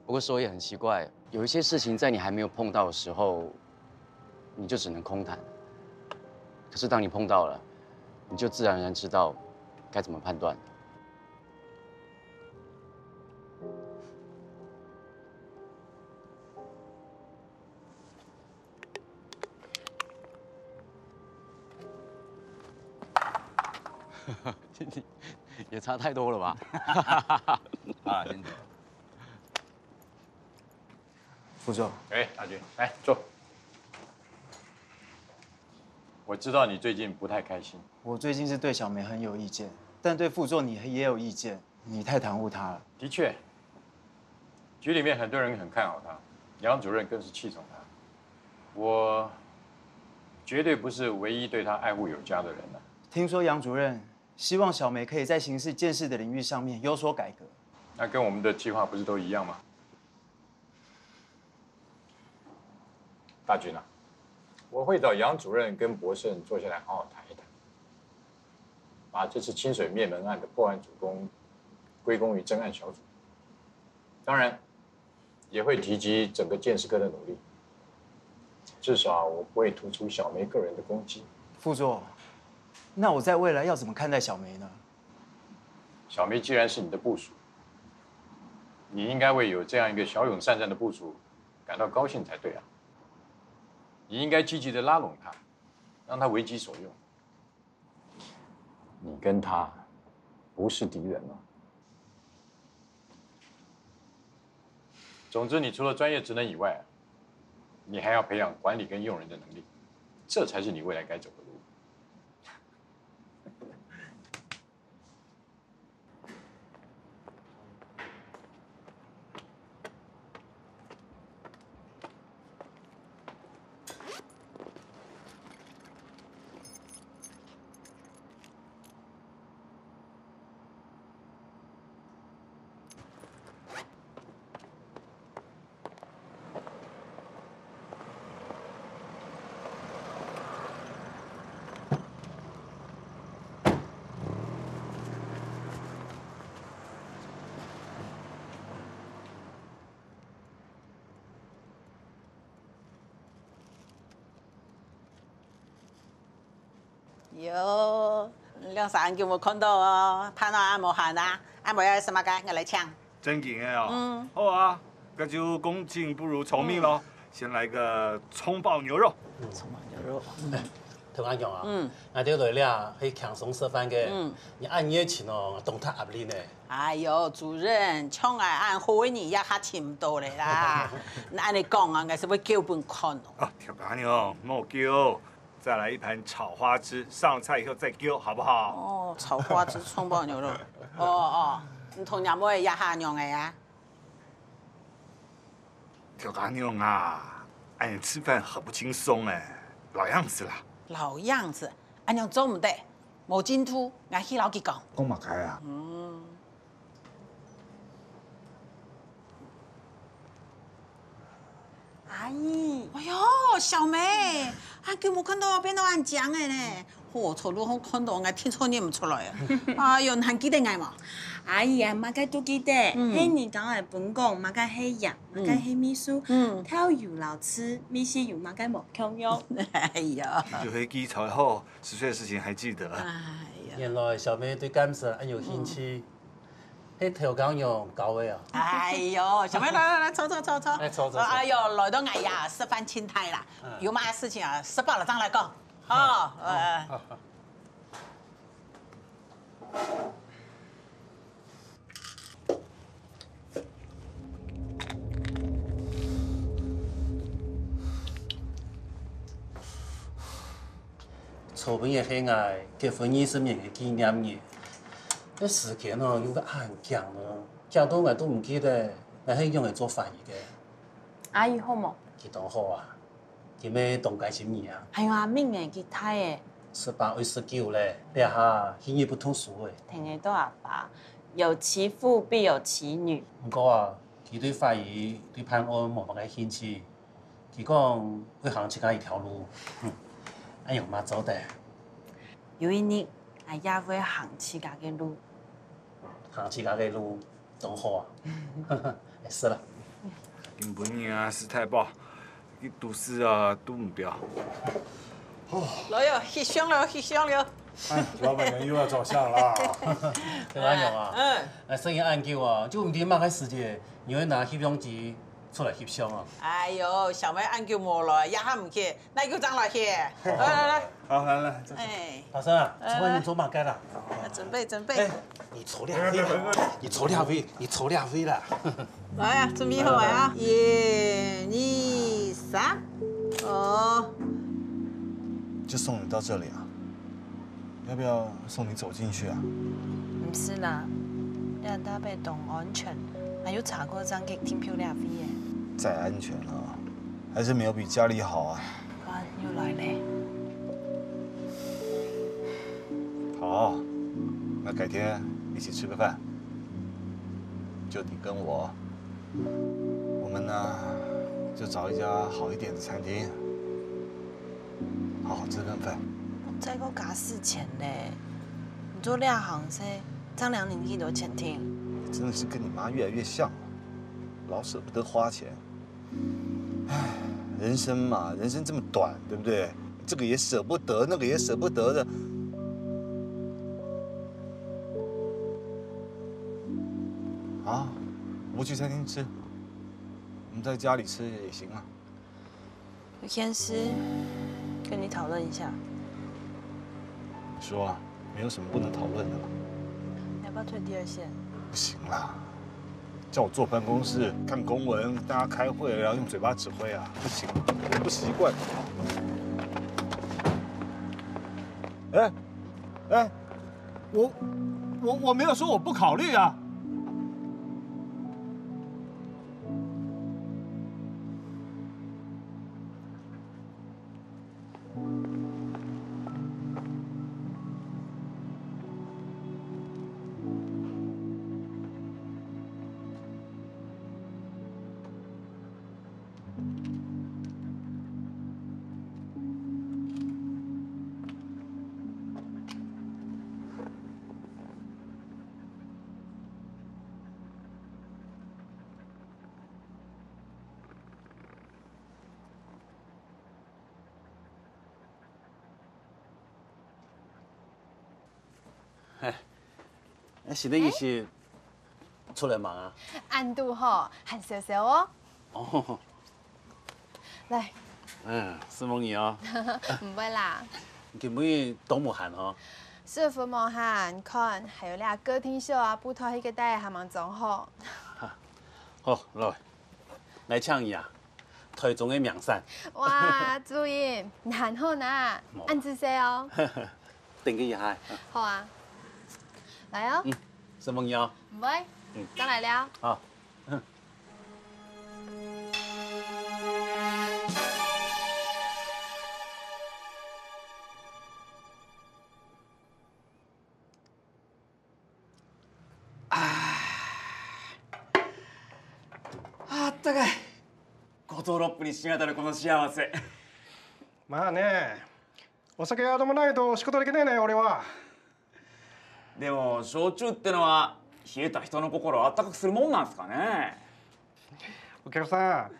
不过说也很奇怪，有一些事情在你还没有碰到的时候，你就只能空谈。可是当你碰到了，你就自然而然知道该怎么判断。也差太多了吧？啊，先走。副座，哎，大军，来坐。我知道你最近不太开心。我最近是对小梅很有意见，但对副座你也有意见，你太袒护她了。的确，局里面很多人很看好她，杨主任更是器重她。我绝对不是唯一对她爱护有加的人了。听说杨主任希望小梅可以在刑事建设的领域上面有所改革，那跟我们的计划不是都一样吗？大军啊，我会找杨主任跟博胜坐下来好好谈一谈，把这次清水灭门案的破案主攻归功于侦案小组。当然，也会提及整个建设科的努力。至少我不会突出小梅个人的攻击。副座，那我在未来要怎么看待小梅呢？小梅既然是你的部属，你应该为有这样一个骁勇善战的部属感到高兴才对啊！你应该积极的拉拢他，让他为己所用。你跟他不是敌人了。总之，你除了专业职能以外，你还要培养管理跟用人的能力，这才是你未来该走的路。哟，两三叫我看到哦，盼到阿无限啊，阿无要什么干，我来抢。真劲的哦。嗯。好啊，那就恭敬不如从命喽。先来个葱爆牛肉。葱爆牛肉。同阿强啊，嗯，俺这来了，去轻松吃饭嘅，嗯，你按热情哦，动太压力呢。哎呦，主任，抢来按好你也哈听到嘞啦。那按你讲啊，我是会叫本看哦。啊，调阿娘，莫叫。再来一盘炒花枝，上菜以后再丢，好不好？哦，炒花枝葱爆牛肉。哦哦，你同娘妹压下娘的呀？跳大娘啊，俺娘吃饭很不轻松哎，老样子啦。老样子，俺娘做唔得，冇进度，俺去老几讲。讲嘛开啊。嗯。阿姨，哎呦，小梅。啊，叫我看到变到俺讲的呢，我错路好看到，我听错念不出来啊！哎呦，你还记得我吗？阿姨啊，马家都记得，迄年讲的本宫，马家迄样，马家迄秘书，跳有老吃，秘书有马家无强用。哎呀，就会记才好，十岁的事情还记得。哎呀，原来小妹对干色很有兴趣，迄条讲用搞的啊。哎呦，小妹来来来，坐坐坐坐。来坐坐。哎呦，来到哎呀，十分亲态啦。有嘛事情啊，十八了张来讲。哦，呃。草本的喜爱，结婚二十年的纪念日。那时间哦，有个很强哦，讲到我都唔记得，我係用嚟做翻译嘅。阿姨好冇？佢當好啊，佢咩動解什么啊？还有阿明嘅，佢睇诶。十八二十九咧，别下興業不通俗嘅。聽嘅都阿爸，有其父必有其女。唔过啊，佢对法語對判案冇乜嘅兴趣，伊讲会行其他一条路，哎呦妈走的。有一日，俺也会行其他的路。行其他的路，都好啊。是了。根本啊，史太保，你读书啊，读唔掉。老友，翕相了，翕相了。哎，老板娘又要照相了。对啊。嗯。哎，生意按叫啊，就唔知擘开时节，你会拿翕相机出来翕相啊。哎呦，小妹按叫冇了，也喊唔去，那就张来去。来来来。好，来来。哎。老生啊，出外面走马街了。准备准备。你抽两杯，你抽两杯，你抽两杯了。来呀，准备好啊！一、二、三，哦。就送你到这里啊？要不要送你走进去啊？不是啦，两大被懂安全，还有查过张给挺漂亮飞耶。再安全啊，还是没有比家里好啊。啊，又来嘞。好，那改天一起吃个饭，就你跟我，我们呢就找一家好一点的餐厅。好好吃顿饭。再给我加四千嘞！你做两行噻，张良你几多钱听？你真的是跟你妈越来越像了，老舍不得花钱。唉，人生嘛，人生这么短，对不对？这个也舍不得，那个也舍不得的。啊，不去餐厅吃，我们在家里吃也行啊。有件事跟你讨论一下。你说啊，没有什么不能讨论的。你要不要退第二线？不行啦，叫我坐办公室看公文，大家开会，然后用嘴巴指挥啊，不行，我不习惯。哎，哎，我我我没有说我不考虑啊。是那意思，出来忙啊？安度吼，喊小小哦。哦。来。嗯，是梦怡哦。唔会啦。今日都冇喊哦。师傅冇喊，看还有俩歌厅秀啊，布套迄个带还蛮装好。好，来，来唱一啊，台中的名山。哇，主任，难好呐，按姿势哦。等一下。好啊。来哦，嗯，什么鸟？唔会，嗯，刚来了。好。ったかい。五島六腑に染み渡るこの幸せ。まあね、お酒は飲まないと仕事できねえね俺は。でも焼酎ってのは冷えた人の心をあったかくするもんなんすかね？お客さ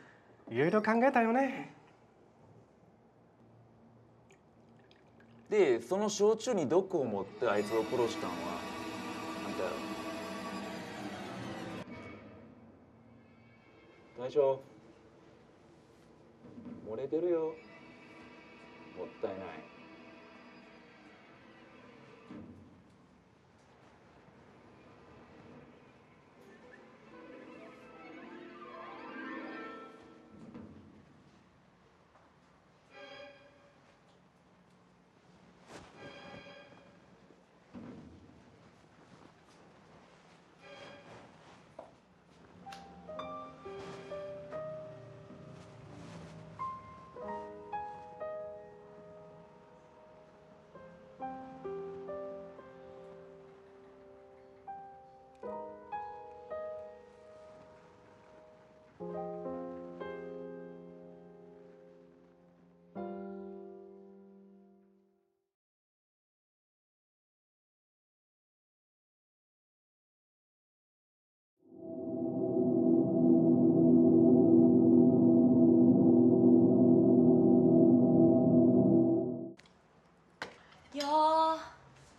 んいろいろ考えたよね。でその焼酎に毒を持ってあいつを殺したのはあんたやろ大将漏れてるよ。もったいない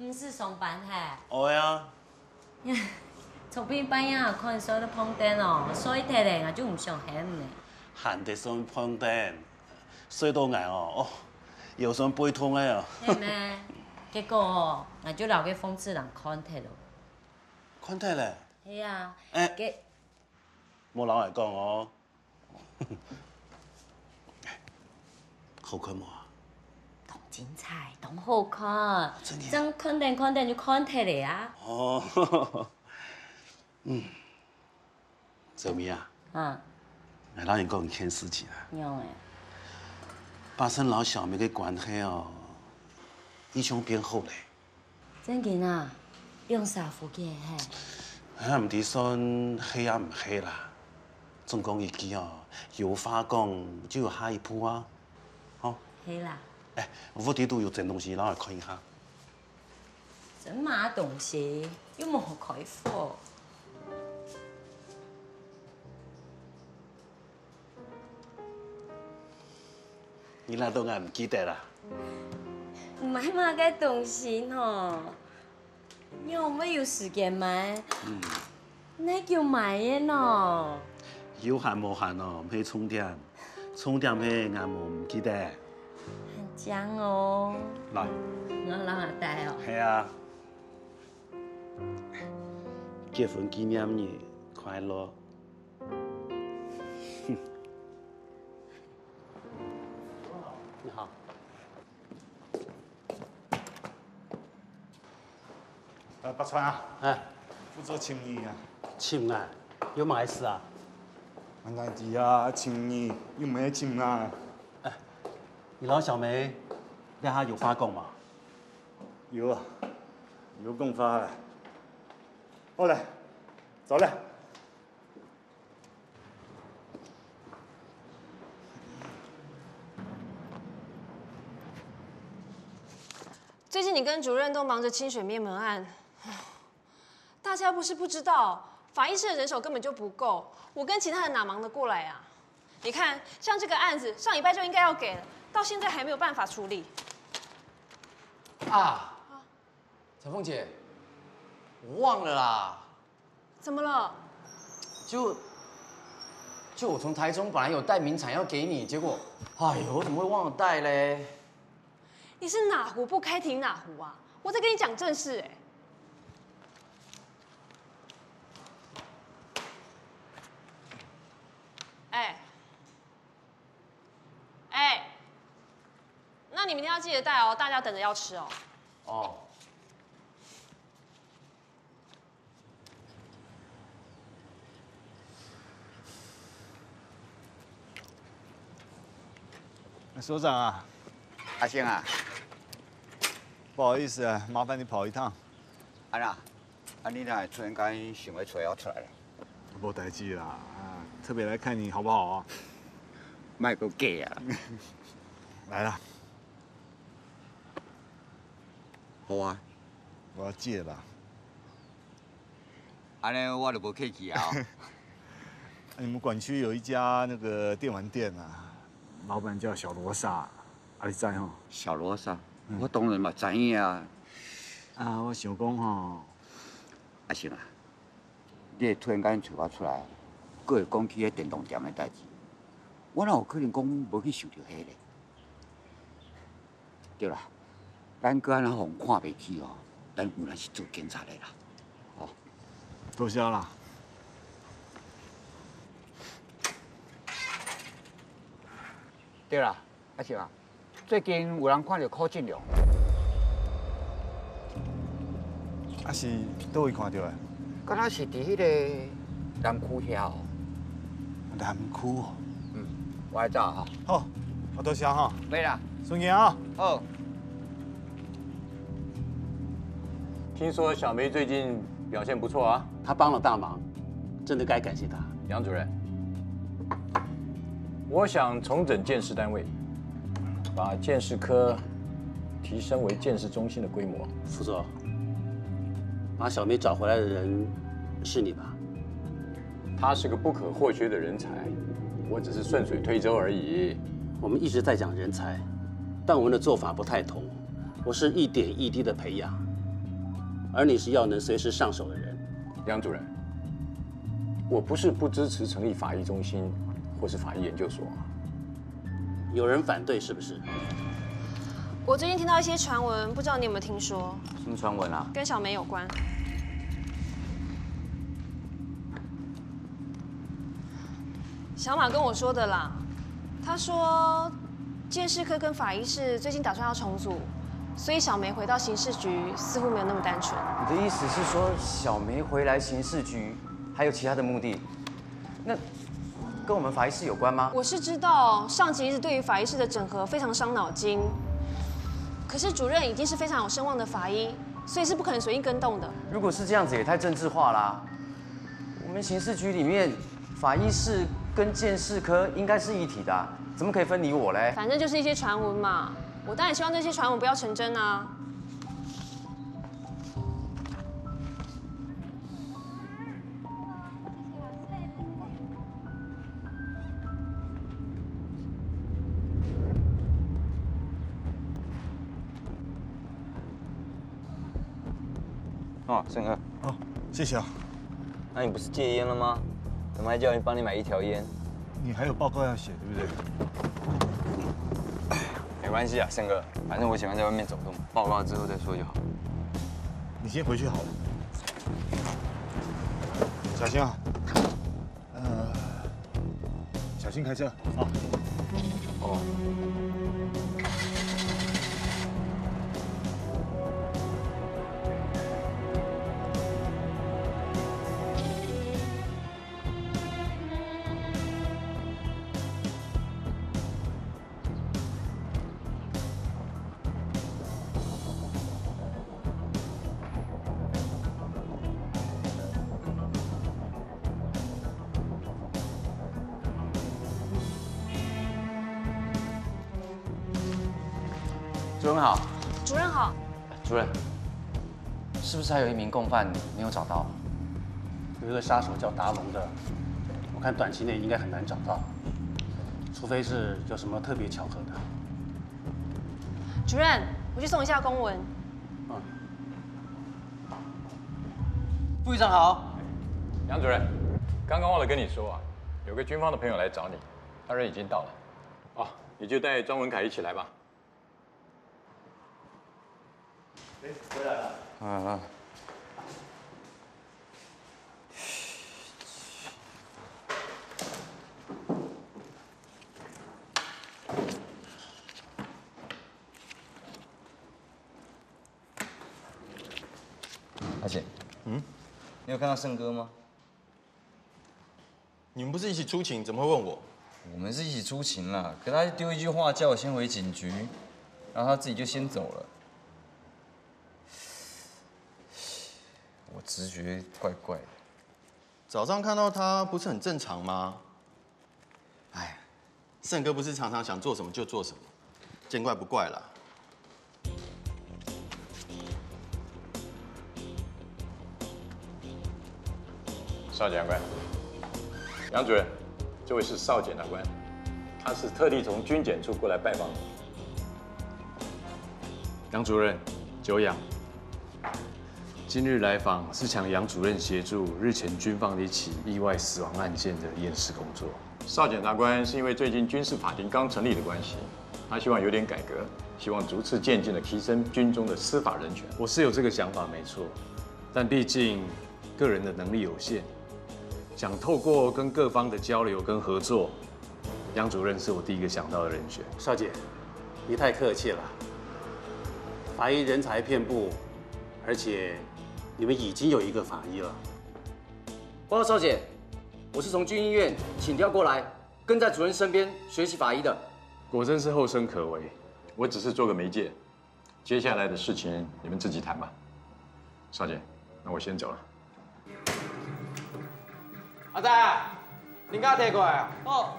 唔是上班嘿？哦呀。从边班呀，可能所以都碰电哦，所以睇嚟我就唔想喊你。喊得上碰电，睡到眼哦，哦，又想背痛了哟。係咩？結果哦，我就留給諷刺人看睇咯。看睇咧？係啊。誒。冇老嚟講哦。好看冇精彩，同好看。真嘅。真看電看電就看睇嚟啊。哦。嗯。做咩啊？啊。我老人讲一件事情啊。有诶。发生老小妹的关系哦，已经变好嘞。真嘅啊？用啥福建嘿？俺唔知算黑也唔黑啦，总讲一句哦，有话讲就有下一步啊，好。黑啦。哎，屋底都有整东西，拿来看一下。什么东西？又冇开火。你那都俺唔记得啦。买嘛个东西喏，你有没有时间买？嗯。那叫买的喏。有限无限哦，唔去充电，充电去俺冇唔记得。很讲哦。来。我让阿带哦。系啊。结婚纪念日快乐。你好，呃，八川啊，哎，负责清理啊。清啊？有咩事啊？俺大弟啊，请你有咩清啊？哎，你老小梅，你下有发工吗？有啊，有工发了。好嘞，走嘞。最近你跟主任都忙着清水灭门案，大家不是不知道，法医室的人手根本就不够，我跟其他人哪忙得过来啊？你看，像这个案子，上礼拜就应该要给了，到现在还没有办法处理。啊，陈凤姐，我忘了啦。怎么了？就就我从台中本来有带名产要给你，结果，哎呦，我怎么会忘了带嘞？你是哪壶不开提哪壶啊！我在跟你讲正事哎。哎，哎，那你明天要记得带哦，大家等着要吃哦。哦。所长啊，阿星啊。不好意思啊，麻烦你跑一趟。安娜，啊你哪突然间想要找我出来了？无代志啦，啊，特别来看你好不好啊？卖个假啊！来啦。好啊，我要借啦。安尼我就无客气啊。你们管区有一家那个电玩店啊，老板叫小罗莎，阿你在吼？小罗莎。我当然嘛知影啊！啊，我想讲吼，阿星啊，你突然间找我出来，搁会讲起迄电动店的代志，我哪有可能讲无去想到迄个？对啦，咱搁安那互看袂起哦，咱有然是做警察的啦，哦，多谢啦。对啦，阿星啊。最近有人看到柯俊良，啊是倒位看到的？敢若是伫迄个南区遐哦。南区哦。嗯，我来找哈。好，我多谢哈。没啦，顺见啊。好。听说小梅最近表现不错啊，她帮了大忙，真的该感谢她。杨主任，我想重整建设单位。把建设科提升为建设中心的规模。副座，把小梅找回来的人是你吧？她是个不可或缺的人才，我只是顺水推舟而已。我们一直在讲人才，但我们的做法不太同。我是一点一滴的培养，而你是要能随时上手的人。杨主任，我不是不支持成立法医中心或是法医研究所。有人反对是不是？我最近听到一些传闻，不知道你有没有听说？什么传闻啊？跟小梅有关。小马跟我说的啦，他说，鉴识科跟法医室最近打算要重组，所以小梅回到刑事局似乎没有那么单纯。你的意思是说，小梅回来刑事局还有其他的目的？那跟我们法医室有关吗？我是知道上级一直对于法医室的整合非常伤脑筋，可是主任已经是非常有声望的法医，所以是不可能随意跟动的。如果是这样子，也太政治化啦。我们刑事局里面法医室。跟鉴识科应该是一体的，怎么可以分你我嘞？反正就是一些传闻嘛，我当然希望这些传闻不要成真啊。哦，盛哥。哦，谢谢啊。那你不是戒烟了吗？怎么还叫人帮你买一条烟？你还有报告要写，对不对？没关系啊，胜哥，反正我喜欢在外面走动，报告之后再说就好。你先回去好了，小心啊！呃，小心开车啊！哦。主任，是不是还有一名共犯没有找到？有一个杀手叫达龙的，我看短期内应该很难找到，除非是有什么特别巧合的。主任，我去送一下公文。嗯。副局长好，杨主任，刚刚忘了跟你说啊，有个军方的朋友来找你，他人已经到了。哦，你就带庄文凯一起来吧。回来了。啊。阿姐，嗯，你有看到胜哥吗？你们不是一起出勤，怎么会问我？我们是一起出勤了，可他丢一句话叫我先回警局，然后他自己就先走了。直觉怪怪的，早上看到他不是很正常吗？哎，盛哥不是常常想做什么就做什么，见怪不怪了。邵检察官，杨主任，这位是邵检察官，他是特地从军检处过来拜访你。杨主任，久仰。今日来访是请杨主任协助日前军方的一起意外死亡案件的验尸工作。邵检察官是因为最近军事法庭刚成立的关系，他希望有点改革，希望逐次渐进的提升军中的司法人权。我是有这个想法没错，但毕竟个人的能力有限，想透过跟各方的交流跟合作，杨主任是我第一个想到的人选。邵姐，你太客气了。法医人才遍布，而且。你们已经有一个法医了。报告少姐，我是从军医院请调过来，跟在主任身边学习法医的。果真是后生可畏，我只是做个媒介，接下来的事情你们自己谈吧。少姐，那我先走了。阿仔，你刚提过来啊？哦。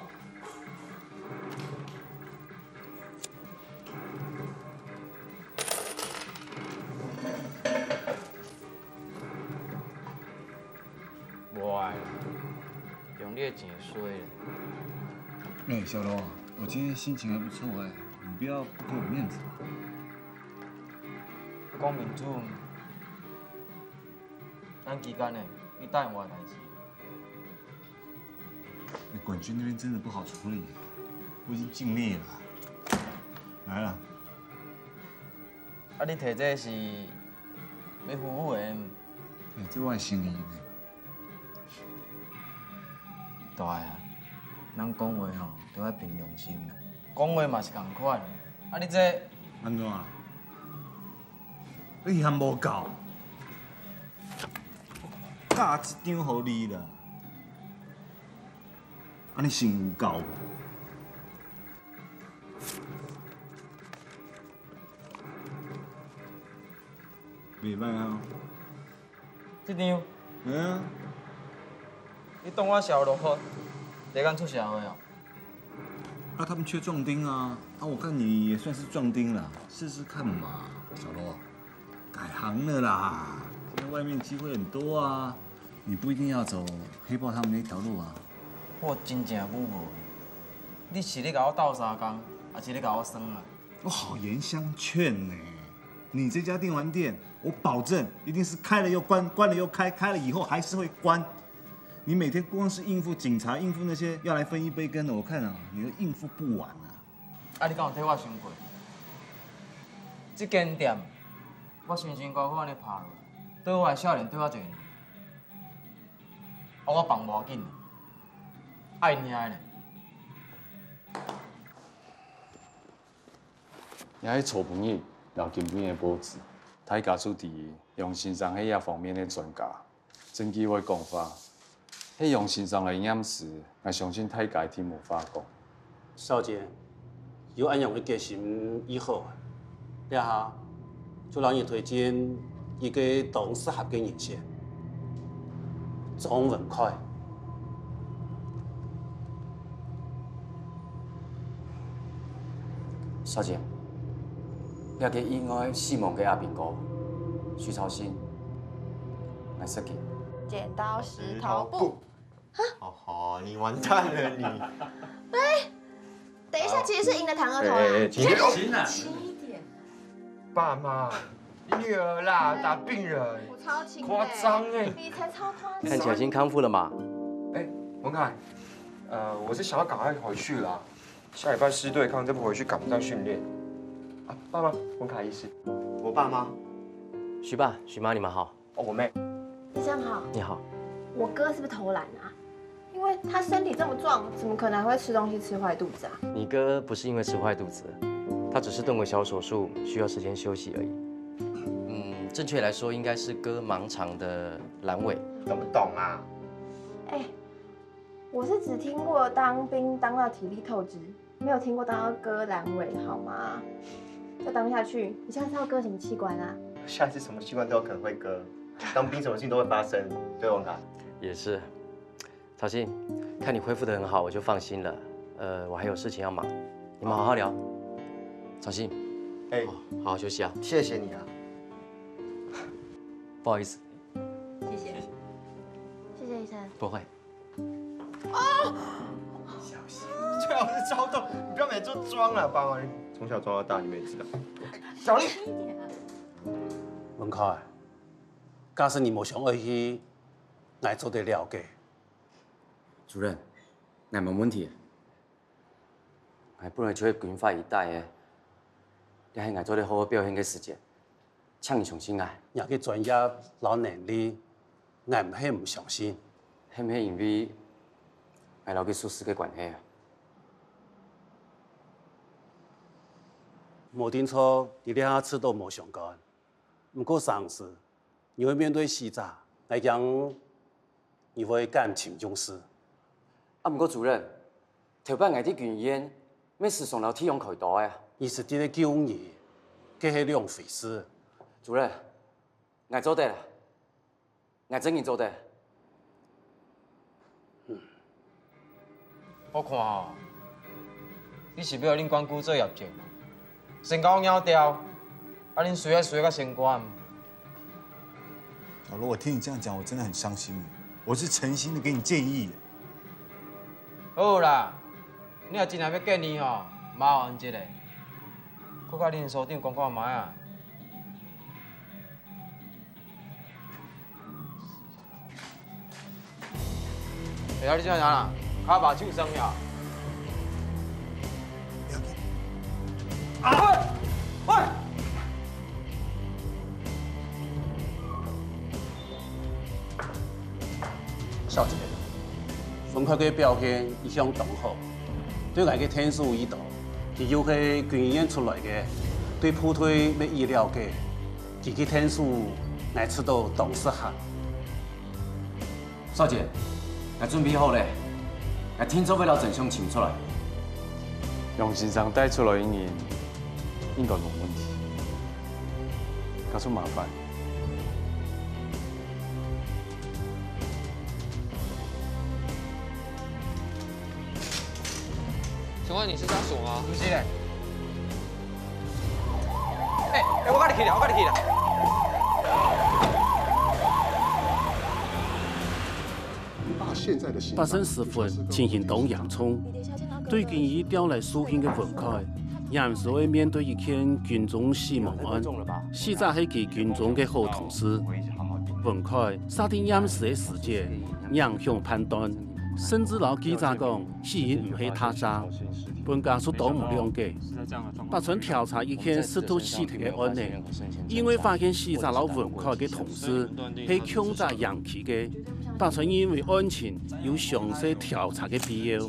用你的钱说。哎，小罗，我今天心情还不错哎，你不要不给我面子嘛。讲民主，咱期间呢，你答应我的代志。管军那边真的不好处理，我已经尽力了。来了。啊，你提这是要服务的？哎，这我心意呢。大啊，咱讲话吼都要凭良心啦，讲话嘛是共款。啊，你这安怎？你还无够，教一张互你啦。安尼心有够无？袂歹啊！这张？嗯啊。你当我小落去，第一天出社会哦。啊，他们缺壮丁啊！啊，我看你也算是壮丁了，试试看嘛，小罗。改行了啦，现在外面机会很多啊，你不一定要走黑豹他们那条路啊。我真正不无你是咧甲我斗三工，还是咧甲我耍啊？我好言相劝呢，你这家电玩店，我保证一定是开了又关，关了又开，开了以后还是会关。你每天光是应付警察，应付那些要来分一杯羹的，我看啊，你都应付不完啊。啊，你敢有替我想过？这间店，我辛辛苦苦安尼拍落，对我的少年对我一个，啊，我放无要紧，爱你爱呢。你迄臭朋友聊金边的报纸，他家属伫用心上迄遐方面的专家，真机会讲法。迄用心上的营养师，我相信太家听无法讲。少杰，有安样的决心以后，然后就让你推荐一个同适合的人选，钟文凯。少杰，要给意外希望给阿炳哥，徐朝新，来设计。剪刀石头布。哦吼，你完蛋了你！哎，等一下，其实是赢了唐额头啊！轻点，轻一点。爸妈，女儿啦，打病人，我超轻，夸张哎！你才超夸张。看起来已经康复了嘛？哎，文凯，呃，我是想要赶快回去啦，下礼拜师对抗，再不回去赶不上训练。啊，爸妈，文凯医师，我爸妈，徐爸、徐妈，你们好。哦，我妹。医生好。你好。我哥是不是偷懒啊？因为他身体这么壮，怎么可能还会吃东西吃坏肚子啊？你哥不是因为吃坏肚子，他只是动过小手术，需要时间休息而已。嗯，正确来说应该是割盲肠的阑尾。懂不懂啊？哎，我是只听过当兵当到体力透支，没有听过当到割阑尾，好吗？再当下去，你下次要割什么器官啊？下次什么器官都有可能会割，当兵什么事情都会发生，对王凯。也是。曹鑫，看你恢复得很好，我就放心了。呃，我还有事情要忙，你们好好聊。曹鑫，哎，好好休息啊。谢谢你啊。不好意思。谢谢。谢谢医生。不会。啊！小心，最好是超痛，你不要每次都装了，爸妈从小装到大，你们也知道。小丽。文凯，假使你无想爱去，来做得了解。主任，那没问题。哎，不能就会军法一代的，你还爱做咧好好表现嘅时间，请你重新来。也个专业老能力，俺唔系唔相信，系唔系因为爱留给苏轼嘅关系啊？冇定错，你哋下次都冇相干。不过上次你会面对西藏来讲，你会感情用事。啊，不过主任，头摆外地军演，咩事上楼梯用渠道啊？伊是伫咧救你，这系两回事。主任，我做得了，我真然做得。嗯，我看哦，你是要恁关顾做业绩，先甲我咬掉，啊，恁随爱随到先关。小罗，我听你这样讲，我真的很伤心。我是诚心的给你建议。好啦，你若真正要过年吼，麻烦一下，搁甲恁所长讲讲卖啊。哎、欸、你怎样啦？卡把手伤了。啊！喂！小姐。文凯嘅表现一向良好，对外嘅天数已到，佢又系军演出来嘅，对普推没意了解，佢嘅天数乃出到董事行。少姐，我准备好咧，我听说要老真相请出来。杨先生带出来一年，应该冇问题。搞出麻烦。请问你是家属吗？不是嘞。哎哎，我跟你去了，我跟你去了。发生时分进行东洋葱，对军医调来苏醒的文凯，也是会面对一件军中死亡案。死者系其军中的好同事。文凯 xác 定验尸的时间，影响判断，甚至老记者讲死因唔系他杀。本家属都唔谅解。八村调查一件失土尸体的案例，因为发现死者老文凯的同事系强炸氧气的。八村因为案情有详细调查的必要，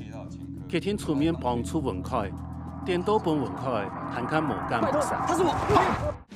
决定出面帮助文凯，电到本文凯，看看无干不散。